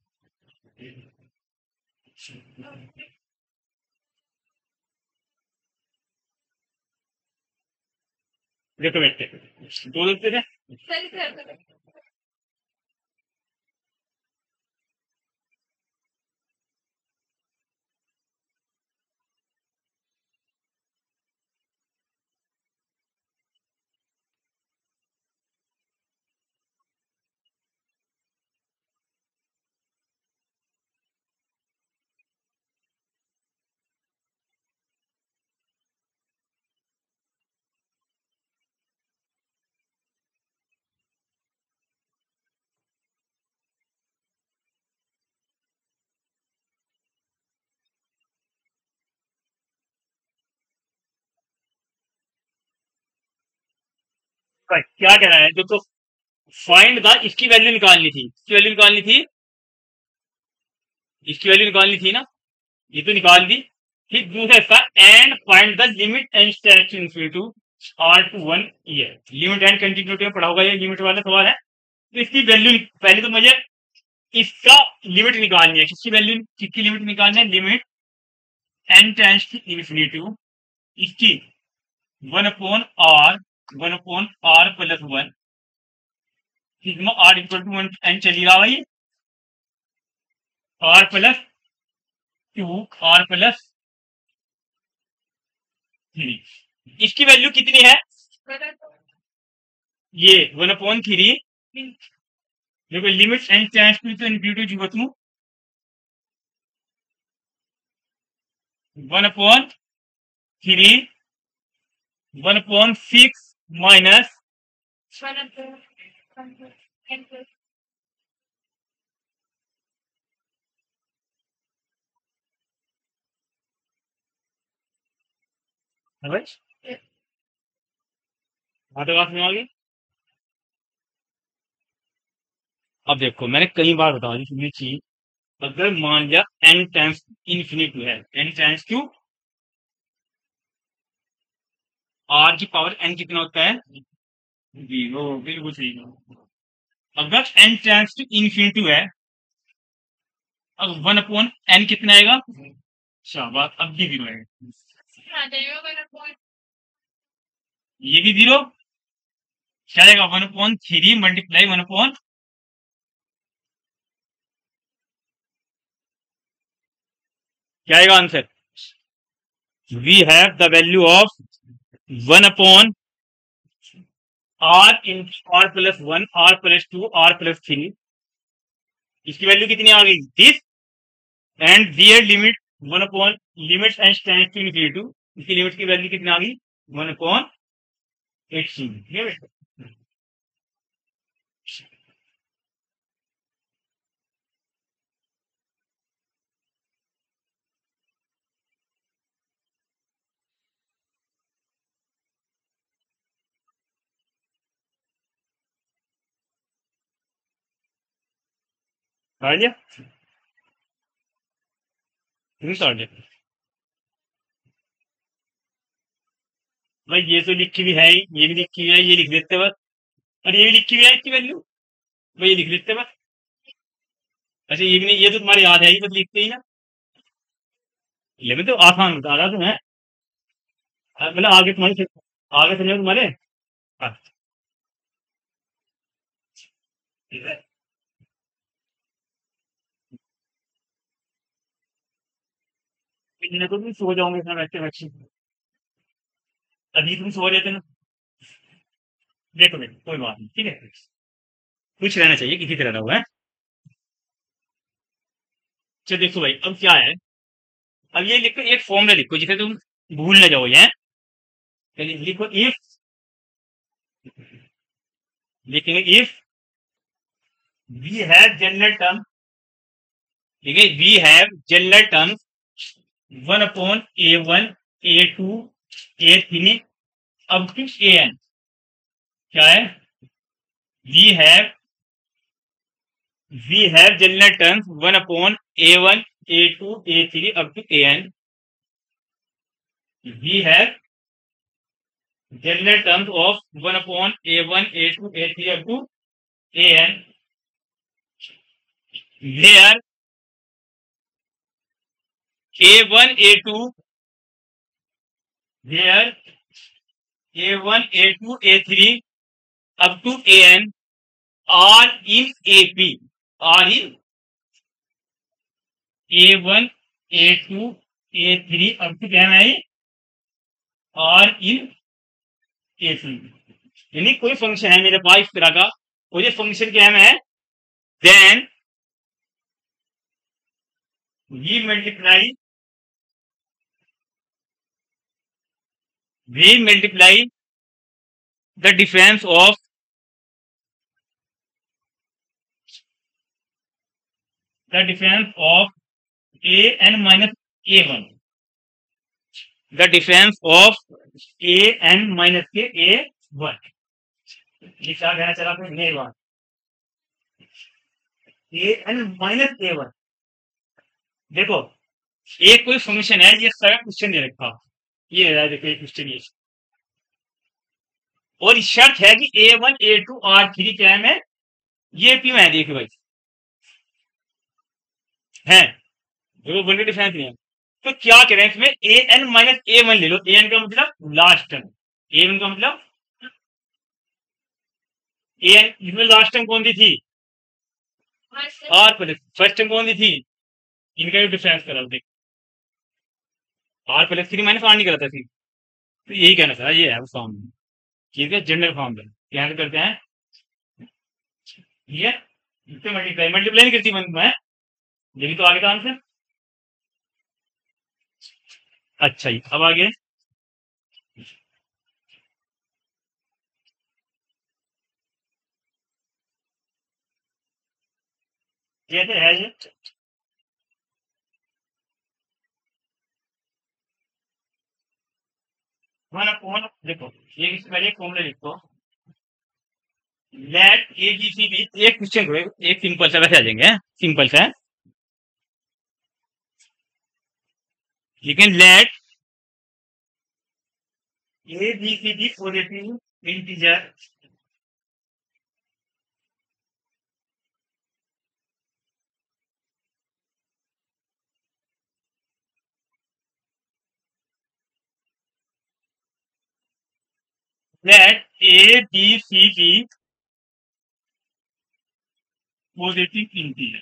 बैठते दो देखते थे क्या कह रहा है? जो तो फाइंड था, इसकी वैल्यू निकालनी थी। इसकी वैल्यू निकालनी थी? इसकी वैल्यू निकालनी थी ना? ये तो निकाल दी। फिर दूसरा इसका and find the limit and stand to R to one year limit and continuity में पढ़ा होगा ये लिमिट वाला सवाल है। तो इसकी वैल्यू पहले तो मुझे इसका लिमिट निकालनी है। किसकी वैल्यू किसकी लिमिट निकालनी है? Limit N tends to infinity इसकी। One upon R one upon R plus one sigma R equal to one N चली रहा भाई। R plus two R plus three इसकी वैल्यू कितनी है? ये वन अपॉन थ्री देखो लिमिट एन टेंस टू तो इन्फिनिटी जो बतलू one upon three one upon six minus अब देखो, मैंने कई बार बता दी ये चीज़। अगर मान लिया एन टाइम्स इन्फिनिट है एन टाइम्स क्यू? आर की पावर एन कितना होता है? ज़ीरो बिल्कुल सही अगर एन टाइम्स टू इन्फिनिटी है। अब वन अपॉन एन कितना आएगा? शाबाश अब भी ज़ीरो है ये भी ज़ीरो। क्या आएगा? One upon three multiply one upon क्या आएगा answer? We have the value of one upon R in R plus one, R plus two, R plus three. इसकी वैल्यू कितनी आ गई? This and there limit one upon limit and stand to इसकी limit की value कितनी आ गई? One upon eight आ गया आ गया भाई ये तो लिखी भी है ही ये भी लिखी हुई है ये लिख देते बस और ये भी लिखी हुई है इसकी वैल्यू भाई ये लिख देते बस अच्छा ये भी नहीं ये तो तुम्हारे याद है ही बस लिखते ही ना लेकिन तो आसान बता रहा तुम्हें मतलब आगे तुम्हारे आगे समझो तुम्हारे हाँ। तो तुम सो जाओगे इतना बैठे बैठे अभी तुम सो रहे थे ना? देखो देखो कोई बात नहीं, ठीक है? कुछ रहना चाहिए, किसी तरह हुआ है? चलो देखो भाई, अब क्या है? अब ये लिखो, एक फॉर्मूला लिखो, जिसे तुम भूल ना जाओ ये लिखो इफ़ लिखेंगे if we have general term ठीक है? We have general term one upon A one, A two, A three, अब टू ए एन। क्या है? We have we have general terms one upon A one, A two, A three up to A N. We have general terms of one upon A one, A two, A three up to A N. Where A one A two where A one A two A three up to A N are in A P are in A one A two A three up to कहना है are in A three यानी कोई function है मेरे पास इस तरह का और ये फ़ंक्शन क्या है then we multiply we multiply the difference of the difference of A N minus A one the difference of A N minus K A one क्या कहना चला था A one A N minus A one देखो एक कोई function है जिसका question नहीं रखा। ये है देखो ये क्वेश्चन ये। और शर्त है कि A one A two R three क्या है ये पी में है देखिए भाई। है? देखो वन डिफरेंस नहीं है। तो क्या करें इसमें? A N minus A one ले लो। ए एन का मतलब लास्ट टर्म ए वन का मतलब ए एन इसमें लास्ट टर्म कौन सी थी? आर प्लस फ़र्स्ट टर्म कौन सी थी? इनका भी डिफरेंस करा देख। R plus three minus R करा थी तो यही कहना था, ये है उस फॉर्म ठीक है जनरल फॉर्म में। क्या करते हैं। ये मल्टीप्लाई मल्टीप्लाई नहीं करती मन में। ये भी तो आगे का आंसर अच्छा जी, अब आगे। ये तो है वन अपॉन देखो एक इससे पहले फॉर्मूला लिखो let A B C be एक क्वेश्चन एक सिंपल सा वैसे आ जाएँगे सिंपल सा। लेकिन let A B C be positive integer let A, B, C be positive integer.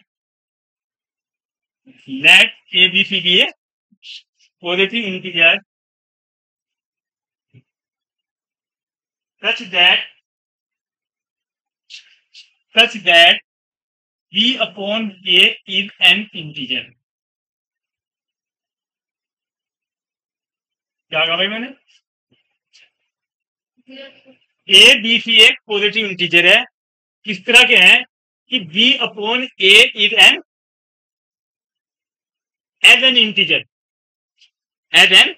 Let A, B, C be a positive integer such that such that B upon A is an integer. क्या कहा भाई मैंने A B सी एक positive integer है। किस तरह के हैं? कि B upon A is an as an integer as an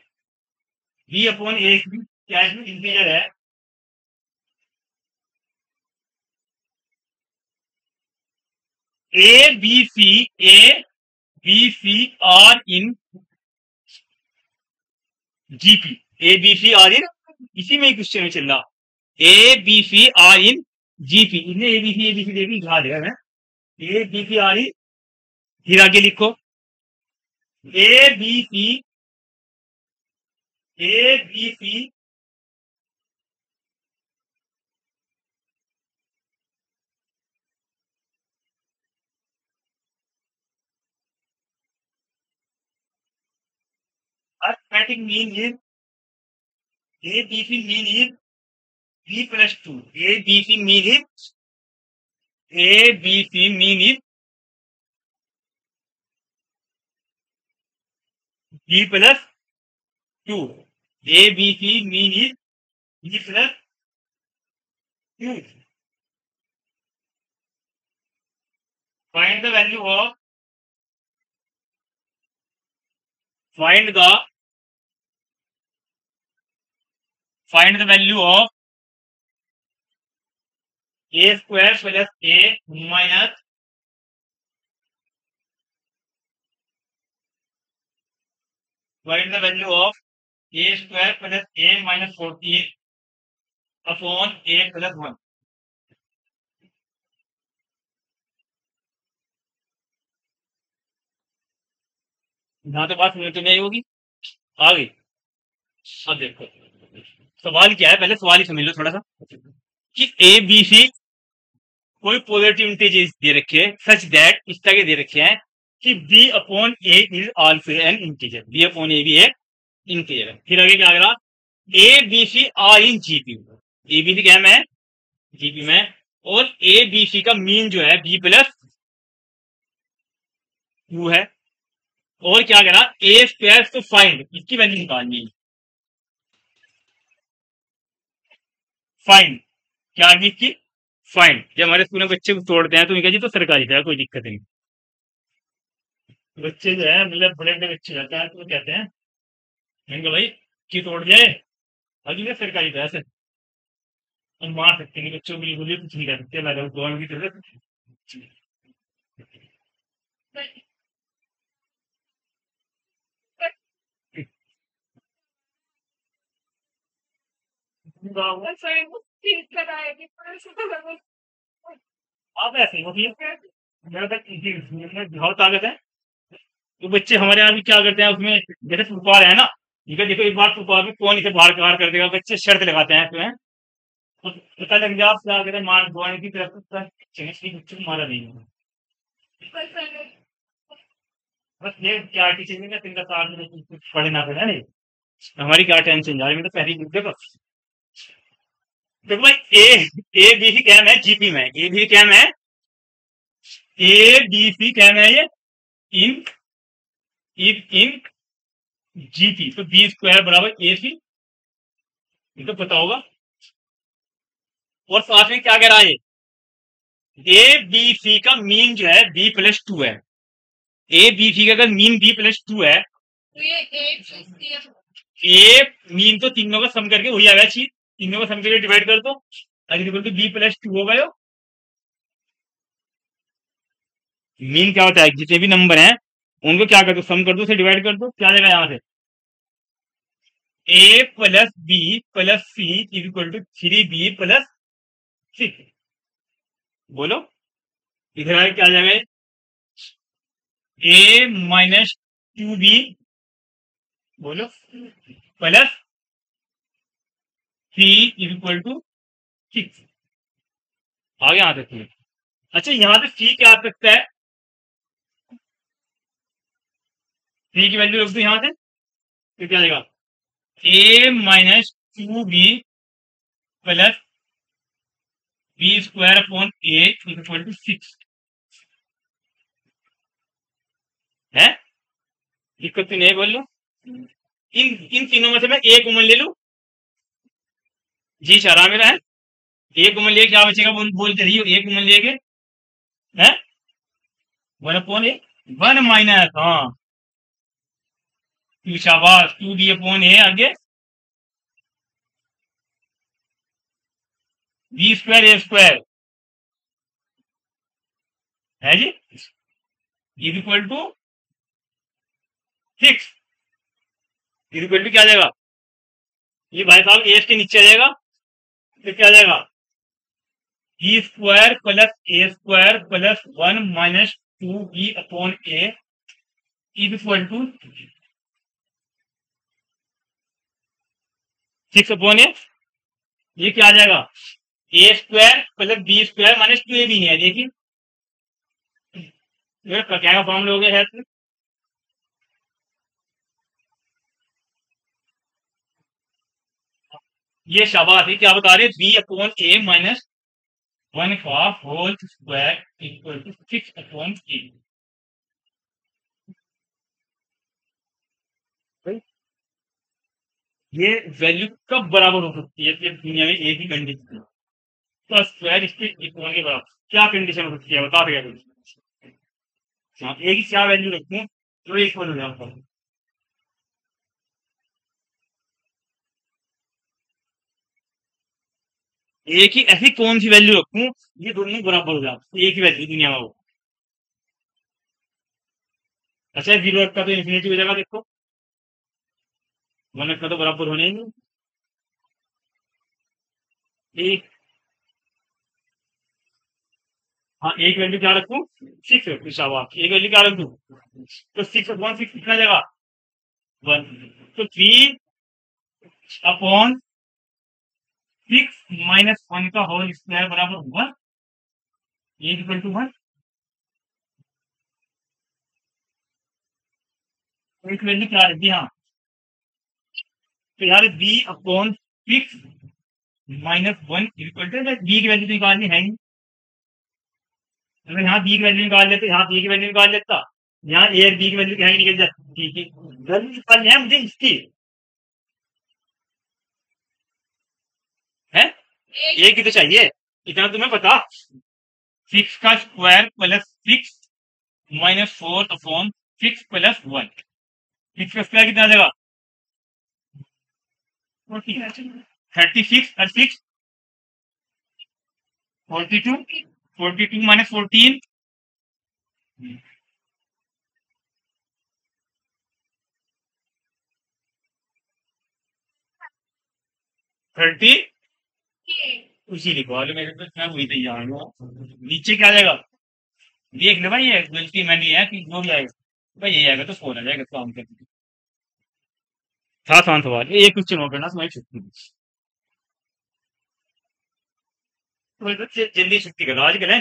B upon A क्या इंटीजर है? A B C A B C are in GP A B C are in इसी में क्वेश्चन चल रहा। A B C are in G P इन्हें A B C A B C देखी घा देगा मैं। A B C are in फिर आगे लिखो। A B C A B C arithmetic mean is A B C mean is B plus 2. A B C mean is A B C mean is B plus 2. A B C mean is B plus 2. Find the value of find the find the value of A square plus A minus find the value of A square plus A minus fourteen upon A plus one यहाँ तो बात minute में आई होगी। आ गई सब देखो। सवाल क्या है? पहले सवाल ही समझ लो थोड़ा सा कि ए बी सी कोई पॉजिटिव इंटीजर दे रखे हैं सच दैट इस तरह के दे रखे हैं कि B upon A is also an integer B upon A भी एक इंटीजर है। फिर आगे क्या करा A B C are in GP A B C क्या है? जीपी में। और ए बी सी का मीन जो है बी प्लस टू है। और क्या करा? ए स्क्वायर टू फाइंड इसकी वैल्यू निकालनी है। फाइंड क्या आगे की फाइंड जब हमारे स्कूल में बच्चे को तोड़ते हैं तो उनका जी तो सरकारी है कोई दिक्कत नहीं। बच्चे जो है मतलब बड़े बड़े बच्चे जाते हैं तो कहते हैं मैंने भाई की तोड़ जाए अभी में सरकारी ऐसे। हम मार सकते नहीं बच्चों के लिए बोलिए, कुछ नहीं कर सकते गवर्नमेंट की तरफ़ ही ताकत है। तो बच्चे हमारे यहाँ भी क्या करते हैं, उसमें जैसे फुटबॉल है ना, ठीक है, देखो एक बार फुटबॉल में कौन इसे बाहर बाहर कर देगा, बच्चे शर्त लगाते हैं इसमें। तो पता लग जाए आप क्या हैं मार बॉल की तरफ़ बच्चे को मारा नहीं होगा। बस ये क्या टीचर ने तिनका साल पढ़े ना पड़े हमारी क्या टेंशन जा रही है तो पहली देखो। देखो भाई A A B C came है जीपी में। ए बी कैम है। ए बी सी कैम है ये इन इन इन जीपी तो बी स्क्वायर बराबर ए सी ये तो पता होगा। और साथ में क्या कह रहा है ए बी सी का मीन जो है बी प्लस टू है। ए बी सी का अगर मीन बी प्लस टू है तो ये ए मीन तो तीनों का सम करके वही आ गया चीज़ तीनों का सम करके डिवाइड कर दो। अगर equal to B plus two हो गए मीन क्या होता है? जितने भी नंबर हैं, उनको क्या कर दो? सम कर दो, उसे डिवाइड कर दो। क्या जाएगा यहाँ से? A plus B plus C is equal to three B plus six बोलो। इधर आगे क्या जाएगा? ए माइनस टू बी बोलो। Plus is equal to six आगे आ सकते हैं अच्छा यहाँ से सी क्या आ सकता है? सी की वैल्यू रख दो यहाँ से? तो क्या आ जाएगा A minus two B plus B square upon A is equal to six है? दिक्कत तो नहीं बोल लो इन इन तीनों में से मैं एक उमन ले लू। जी शरा मेरा है एक उमन लिए क्या बचेगा बोल, बोलते रहिए, एक उमन लिए के है? One upon A one minus हाँ टू शाबाश टू बी अपॉन ए आगे। B square, A square. है जी? Is equal to six. Is equal to क्या जाएगा ये भाई साहब एस के नीचे आ जाएगा फिर क्या आ जाएगा B square plus A square plus one minus two B upon A is equal to six upon A ये क्या आ जाएगा? A square plus B square minus two A नहीं है, देखिए। क्या का फॉर्म लोगे है ये शाबाश है क्या बता रहे B upon A minus one का whole square equal to six upon A ये वैल्यू कब बराबर हो सकती है? कि दुनिया में एक ही कंडीशन तो स्क्वायर इसके इक्वल के बराबर। क्या कंडीशन हो सकती है? बता देगा हाँ एक ही क्या वैल्यू रखूँ जो इक्वल हो जाता है एक ही ऐसी कौन सी वैल्यू रखूँ? ये दोनों बराबर हो जाए। एक ही वैल्यू दुनिया में हो। अच्छा ज़ीरो का तो इन्फिनिटी हो जाएगा, देखो। वन का तो बराबर होने ही हाँ एक वैल्यू क्या रखू? सिक्स रखू एक वैल्यू क्या रख? दू तो सिक्स अपॉन सिक्स कितना जाएगा? वन तो three upon six minus one का होल स्क्वायर बराबर one equal to one value क्या रहती हाँ तो यार B upon six minus one equal to B की वैल्यू तो निकालनी है ही। अगर यहाँ बी की वैल्यू निकाल लेते, यहाँ बी की वैल्यू निकाल लेता, यहाँ ए और बी की वैल्यू कहीं निकल जाती? ठीक है। वैल्यू निकालनी है मुझे इसकी है एक ही तो चाहिए। इतना तुम्हें पता। सिक्स का square plus six minus four upon six plus one six का स्क्वायर कितना जाएगा? थर्टी सिक्स और six forty two forty two minus fourteen thirty उसी लिखवा लो मेरे पे मैं वही तैयार हूँ। नीचे क्या जाएगा? देख लो भाई, ये गलती मैंने है कि जो भी आएगा, भाई ये आएगा तो फ़ोन आ जाएगा, काम करने था आसान सवाल, ये क्वेश्चन हो गया ना तुम्हारी छुट्टी तो तो जल्दी छुट्टी करो आज कल है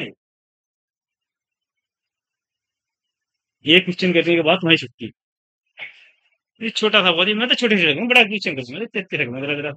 ये क्वेश्चन करने के बाद तुम्हारी छुट्टी। छोटा था बहुत मैं तो छोटे रखूँ बड़ा क्वेश्चन कर दूँगा तेरे रखूँगा जरा जरा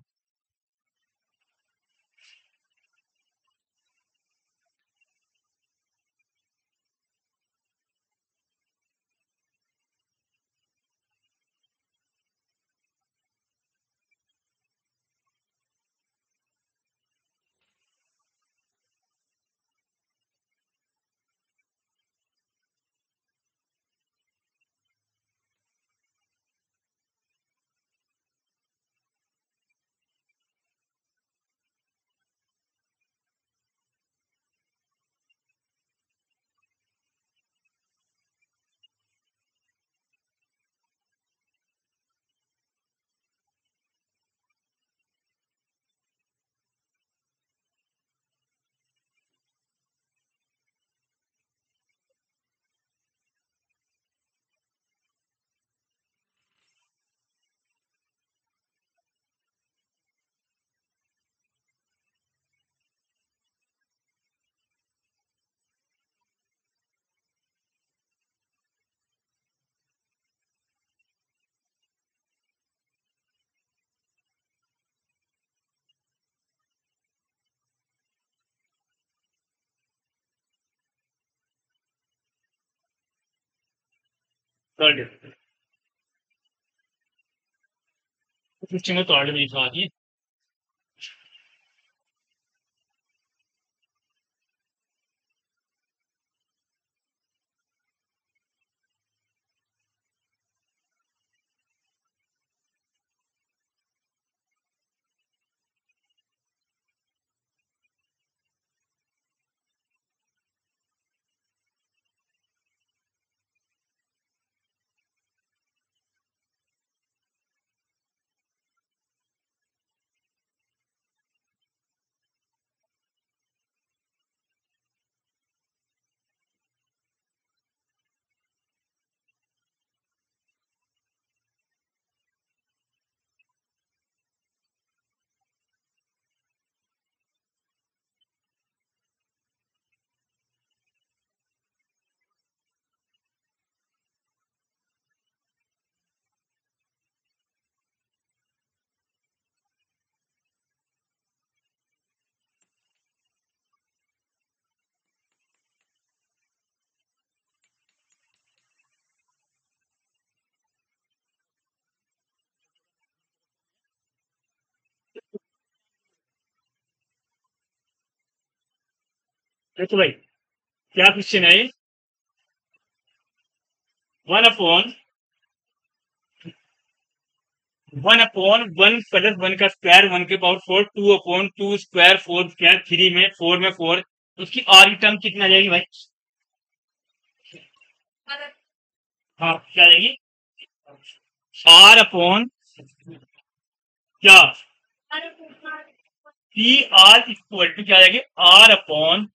थर्ड थर्ड में लिखवा दिए देखो भाई क्या क्वेश्चन है one upon one upon one plus one का स्क्वायर वन के power four two upon two square four square three में फोर में फोर उसकी आर की टर्म कितना जाएगी भाई? हाँ क्या जाएगी? आर अपॉन क्या? पी आर इक्वल टू क्या जाएगी? R upon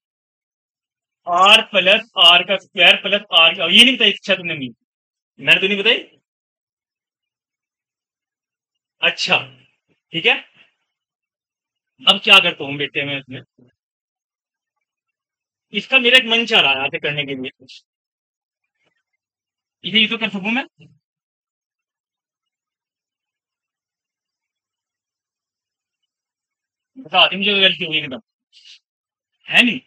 R plus R का स्क्वायर प्लस आर का, ये नहीं बताई इच्छा तुमने नहीं। मैंने तो नहीं बताई। अच्छा ठीक है। अब क्या करता हूँ बेटे मैं इसमें? इसका मेरा एक मन चाह रहा है आगे करने के लिए। इसे ये तो कर सकू मैं? बता दी मुझे गलती हुई एकदम। है नहीं?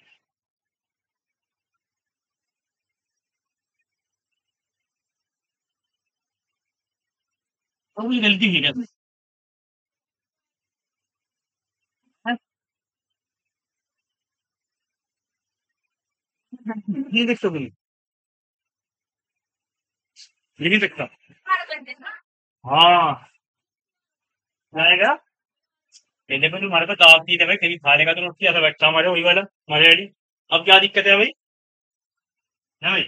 तो मुझे गलती हुई क्या? नहीं देख सकूँगी नहीं सकता हाँ। आएगा। ये देखो तुम्हारे पास दाव दी है भाई कभी खा लेगा तो रोटी ऐसा बैठा हमारे, वही वाला, हमारे रेडी अब क्या दिक्कत है भाई? है भाई।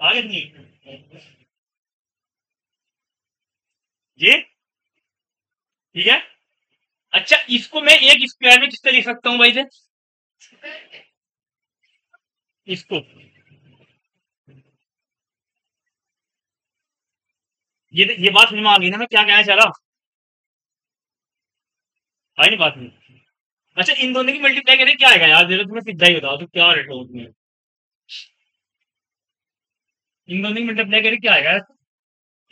आगे नहीं। जी ठीक है? अच्छा इसको मैं एक स्क्वायर में किस तरह लिख सकता हूँ भाई से इसको। ये ये बात समझ में आ गई ना, मैं क्या कहना चाह रहा आई नहीं बात में अच्छा इन दोनों की मल्टीप्लाई करें, क्या आएगा यार? जरा तुम्हें सीधा ही बताओ तो क्या रेट हो तुम्हें इन दोनों की मल्टीप्लाई करें, क्या आएगा?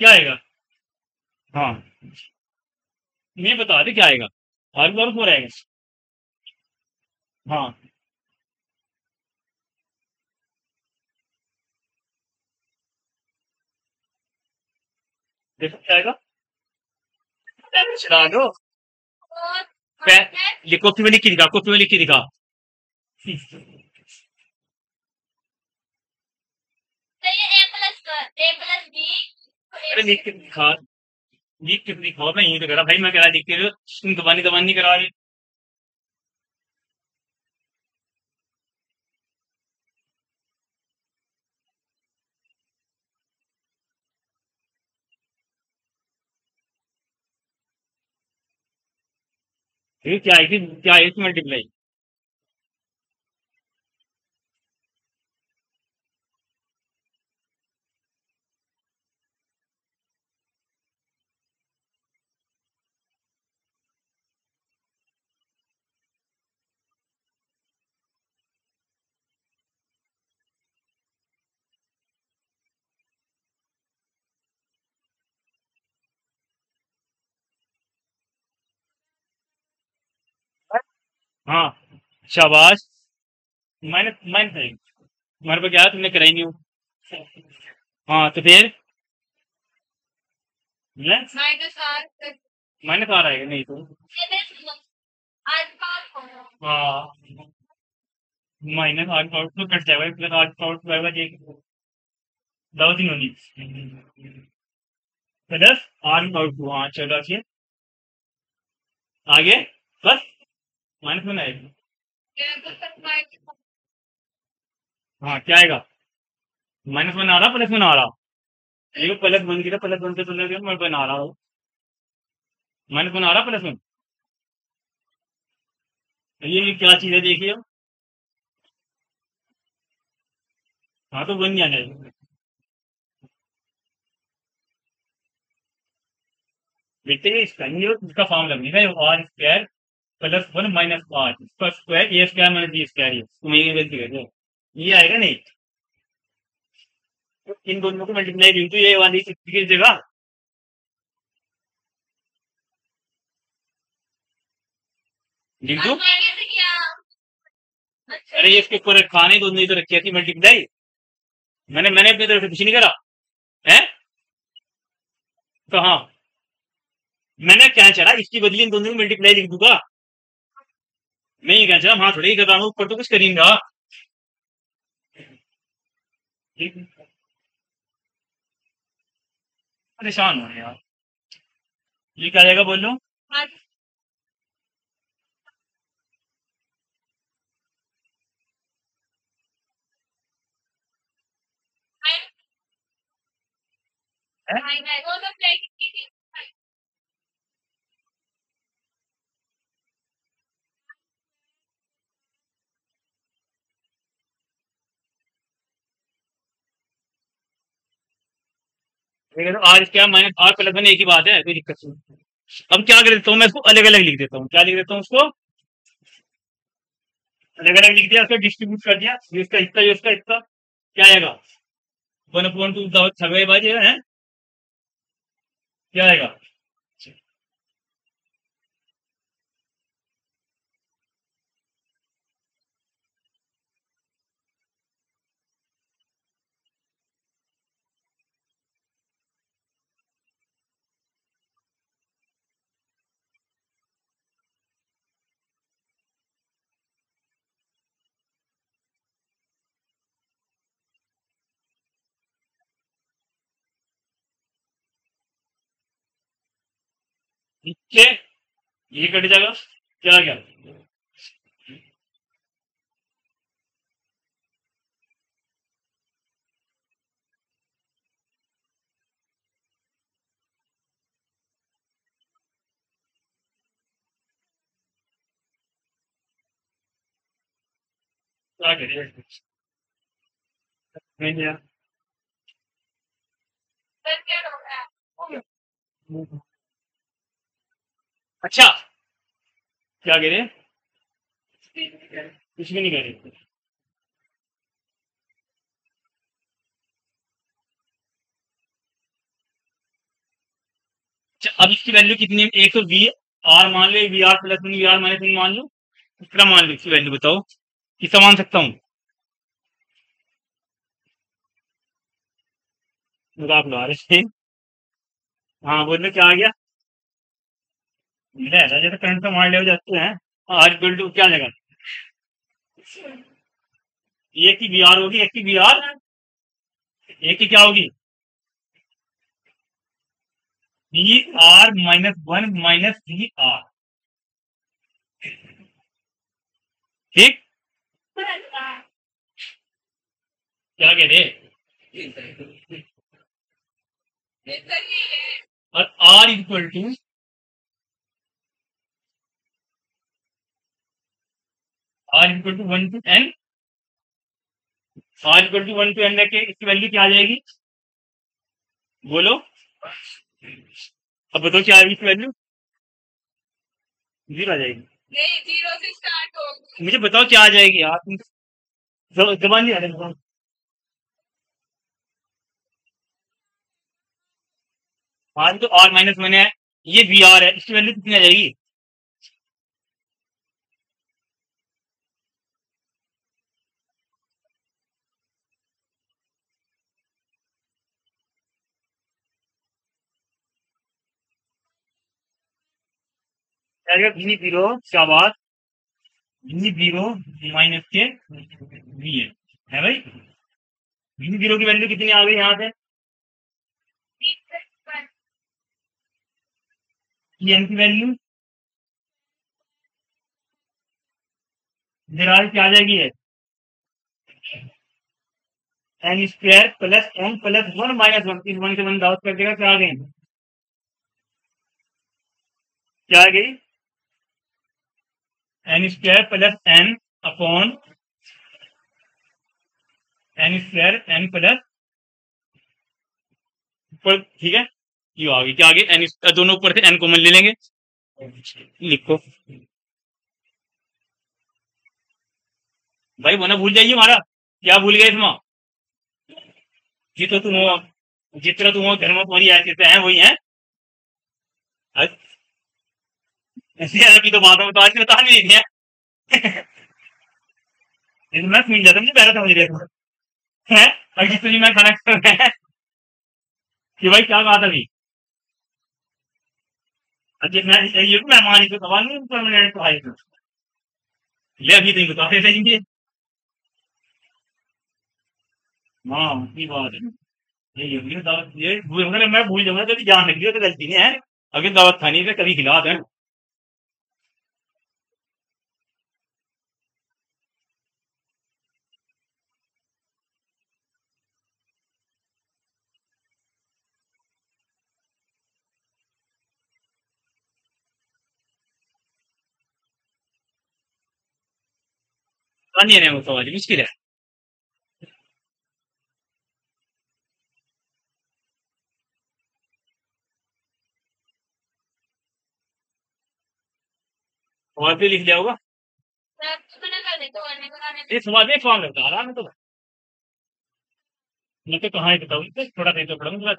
क्या आएगा? हाँ। मैं बता दे क्या आएगा? हर बार फोर आएगा हाँ। देखो क्या आएगा? चला दो कॉपी में लिख के दिखा कॉपी में लिख के दिखा। तो ये A plus A plus B अरे लिख के दिखा लिख के दिखाओ मैं यही तो करा भाई मैं करा लिख के तुम दबानी दबानी नहीं करा रहे क्या है? कि क्या है? इसकी मल्टीप्लाई हाँ शाबाश। मैंने मैंने सही तुम्हारे पे क्या तुमने कराई नहीं? हो हाँ तो फिर? मैंने कहा रहेगा नहीं तो। हो? हाँ। माइनस आठ आउट तो कट जाएगा प्लस आठ जाएगा एक दो दिन होनी प्लस आठ आउट हाँ चलो अच्छी आगे? बस? माइनस में आएगा हाँ क्या आएगा? माइनस वन आ रहा, प्लस वन आ रहा? देखो प्लस वन की प्लस वन से तो लगे मैं वन आ रहा हूँ। माइनस वन आ रहा, प्लस वन? ये क्या चीज़ है, देखिए। हाँ तो वन आना है। देखते हैं, इसका ये, इसका फॉर्म लगेगा ये R square plus one minus R इसका square A square minus B square ये तुम ये गलती ये आएगा नहीं. तो इन दोनों को मल्टीप्लाई करें तो ये वाली किस जगह. दो. अरे इसके ऊपर खाने दोनों ही तो रखी थी मल्टीप्लाई मैंने मैंने अपनी तरफ़ से कुछ नहीं करा. है? कहा मैंने क्या चला इसकी बदली इन दोनों की मल्टीप्लाई लिख दूँगा. मैं ये वहाँ थोड़ी ही हूँ ऊपर तो कुछ करेंगा परेशान हो यार ये क्या जाएगा बोल है? तो तो आर क्या माइनस आर प्लस वन एक ही बात है, कोई दिक्कत नहीं। अब क्या कर देता हूँ मैं इसको अलग अलग लिख देता हूँ। क्या लिख देता हूँ उसको? अलग अलग लिख दिया डिस्ट्रीब्यूट कर दिया इसका हिस्सा, ये उसका हिस्सा, क्या आएगा? वन पॉइंट टू छवे बाजे है? क्या आएगा? इससे ये कट जाएगा चार ग्यारह क्या अच्छा। क्या कह रहे कुछ भी नहीं कह रहे। अच्छा अब इसकी वैल्यू कितनी है? एक सौ वी आर मान लो V R plus one V R minus one मान लो। कितना मान लो इसकी वैल्यू बताओ। कितना मान सकता हूँ? मज़ाक उड़ा रहे हाँ। बोलो क्या आ गया? मिला है जैसे करंट तो मार ले जाते हैं आज बिल्ड क्या जगह? एक की बी आर होगी एक की बी आर एक की क्या होगी? B R minus one minus B R ठीक? क्या कह रहे? है और R equal to R equal to one to N R equal to one to N रखे इसकी वैल्यू क्या आ जाएगी? बोलो। अब बताओ क्या आएगी इसकी वैल्यू ज़ीरो आ जाएगी। नहीं ज़ीरो से स्टार्ट होगा मुझे बताओ क्या आ जाएगी यार तुम तो जबान नहीं आ रही आज तो आर माइनस वन है ये वी आर है इसकी वैल्यू कितनी आ जाएगी? वी ज़ीरो शाबाश वी ज़ीरो माइनस के वी है। है भाई? वी ज़ीरो की वैल्यू कितनी आ गई यहाँ से? एन की वैल्यू दरार क्या आ जाएगी है N square plus N plus one minus one इस वन से वन दावत कर देगा, क्या आ गई? क्या आ गई? N square plus N upon N square N plus ऊपर, ठीक है? ये आ गई क्या आगे एन दोनों ऊपर से एन कॉमन ले लेंगे। लिखो। भाई वो ना भूल जाइए हमारा। क्या भूल गए इसमें? जी तो तुम हो, जितना तुम हो घर में तुम्हारी ऐसे हैं, वही है। तो बातों में तो आज बता नहीं है। मैं समझ जाता, मुझे पहले समझ रहे हैं? अभी तो मैं खाना कर कि भाई क्या था अभी? अच्छा मैं, ये तो मेहमान ही तो सवाल नहीं तो आए थे ले अभी तो बता रहे की बात है। ये भी मैं भूल जाऊँगा, कभी जान लगी हो तो गलती नहीं है। अगर दावत खानी है कभी खिला दें। नहीं है वो सवाल मुश्किल है सवाल पे लिख लिया होगा को सवाल में फॉर्म लगता आ है तो मैं तो कहाँ बताऊँ थोड़ा देर तो पढ़ूँगा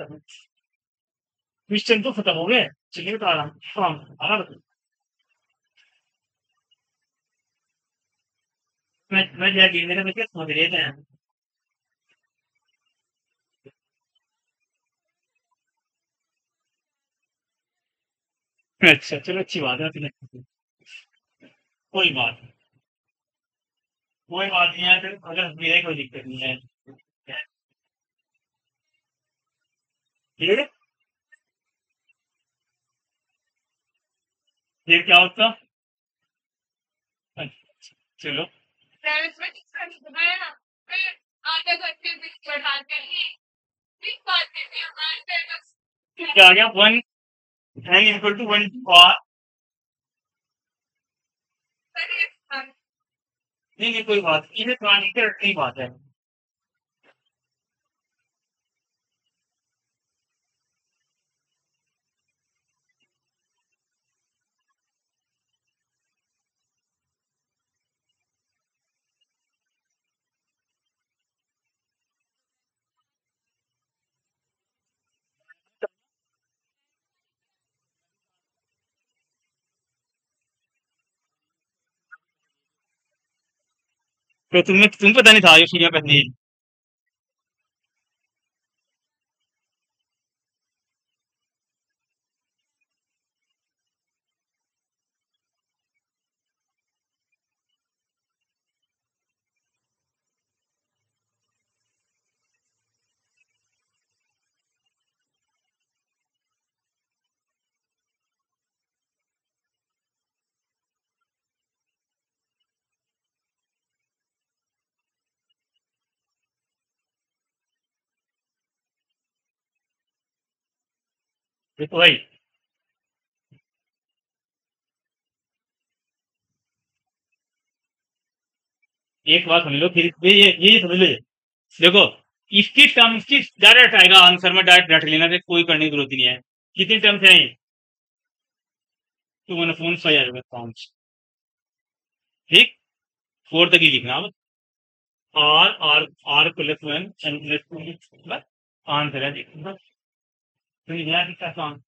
क्वेश्चन तो खत्म हो गए चलिए बता रहा फॉर्म आ अच्छा चलो अच्छी बात है कोई बात कोई बात नहीं है फिर अगर मेरे कोई दिक्कत नहीं है। है? ये क्या होता? अच्छा, चलो। हैं? बीस बात देते हमारे पेरेंट्स क्या आ गया one N equal to one to R नहीं नहीं कोई बात नहीं। ये पुरानी की बात है। तो तुम्हें तुम पता नहीं था ये सीढ़ियाँ है एक बात समझ लो, फिर ये ये समझ लो ये। देखो, इसकी टर्म की डायरेक्ट आएगा आंसर में डायरेक्ट रट लेना कोई करने की ज़रूरत नहीं है। कितनी टर्म्स हैं two one phone five pound ठीक? फोर तक ही लिखना R R R plus one N plus two answer है, देखो। ये नया कितना सॉन्ग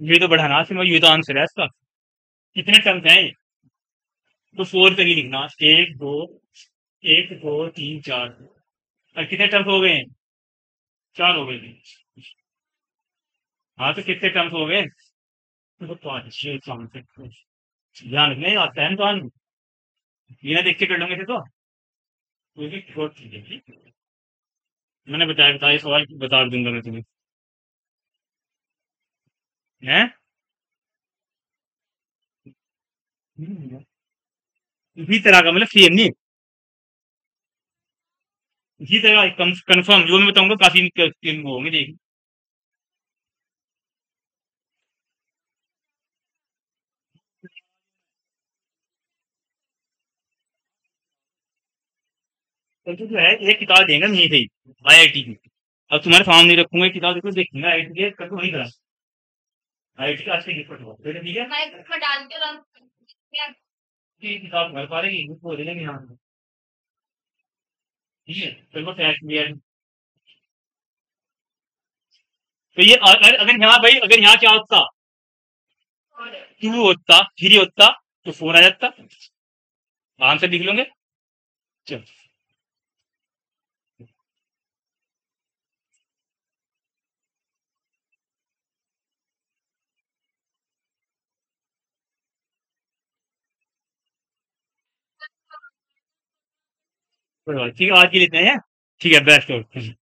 ये तो बढ़ाना सिर्फ़ ये तो आंसर है इसका। कितने टर्म्स हैं ये? तो फोर तक ही लिखना। एक, दो एक, दो, तीन, चार। और कितने टर्म्स हो गए? हैं चार हो गए हाँ तो कितने टर्म्स हो गए? तो पाँच, छह ध्यान रखने आता है बिना देख के कर लूँगे थे तो। मैंने बताया बताया, सवाल बता दूँगा मैं तुम्हें। हैं? इसी तरह का मतलब सेम नहीं। इसी तरह कंफर्म जो मैं बताऊँगा, काफ़ी होंगे देखिए तो जो है एक किताब देंगे नहीं सही आई आई टी की। अब तुम्हारे सामने रखूँगा एक किताब देखो देखूँगा आई आई टी के कल वही करा। आई आई टी का आज गिफ्ट हुआ। ठीक है है? किताब घर पा रही है देंगे यहाँ ठीक है बिल्कुल है। तो ये अगर अगर यहाँ भाई अगर यहाँ क्या होता? टू होता थ्री होता तो फोर आ जाता। आंसर लिख लोगे? चलो। ठीक है आज के लिए इतना है? ठीक है बेस्ट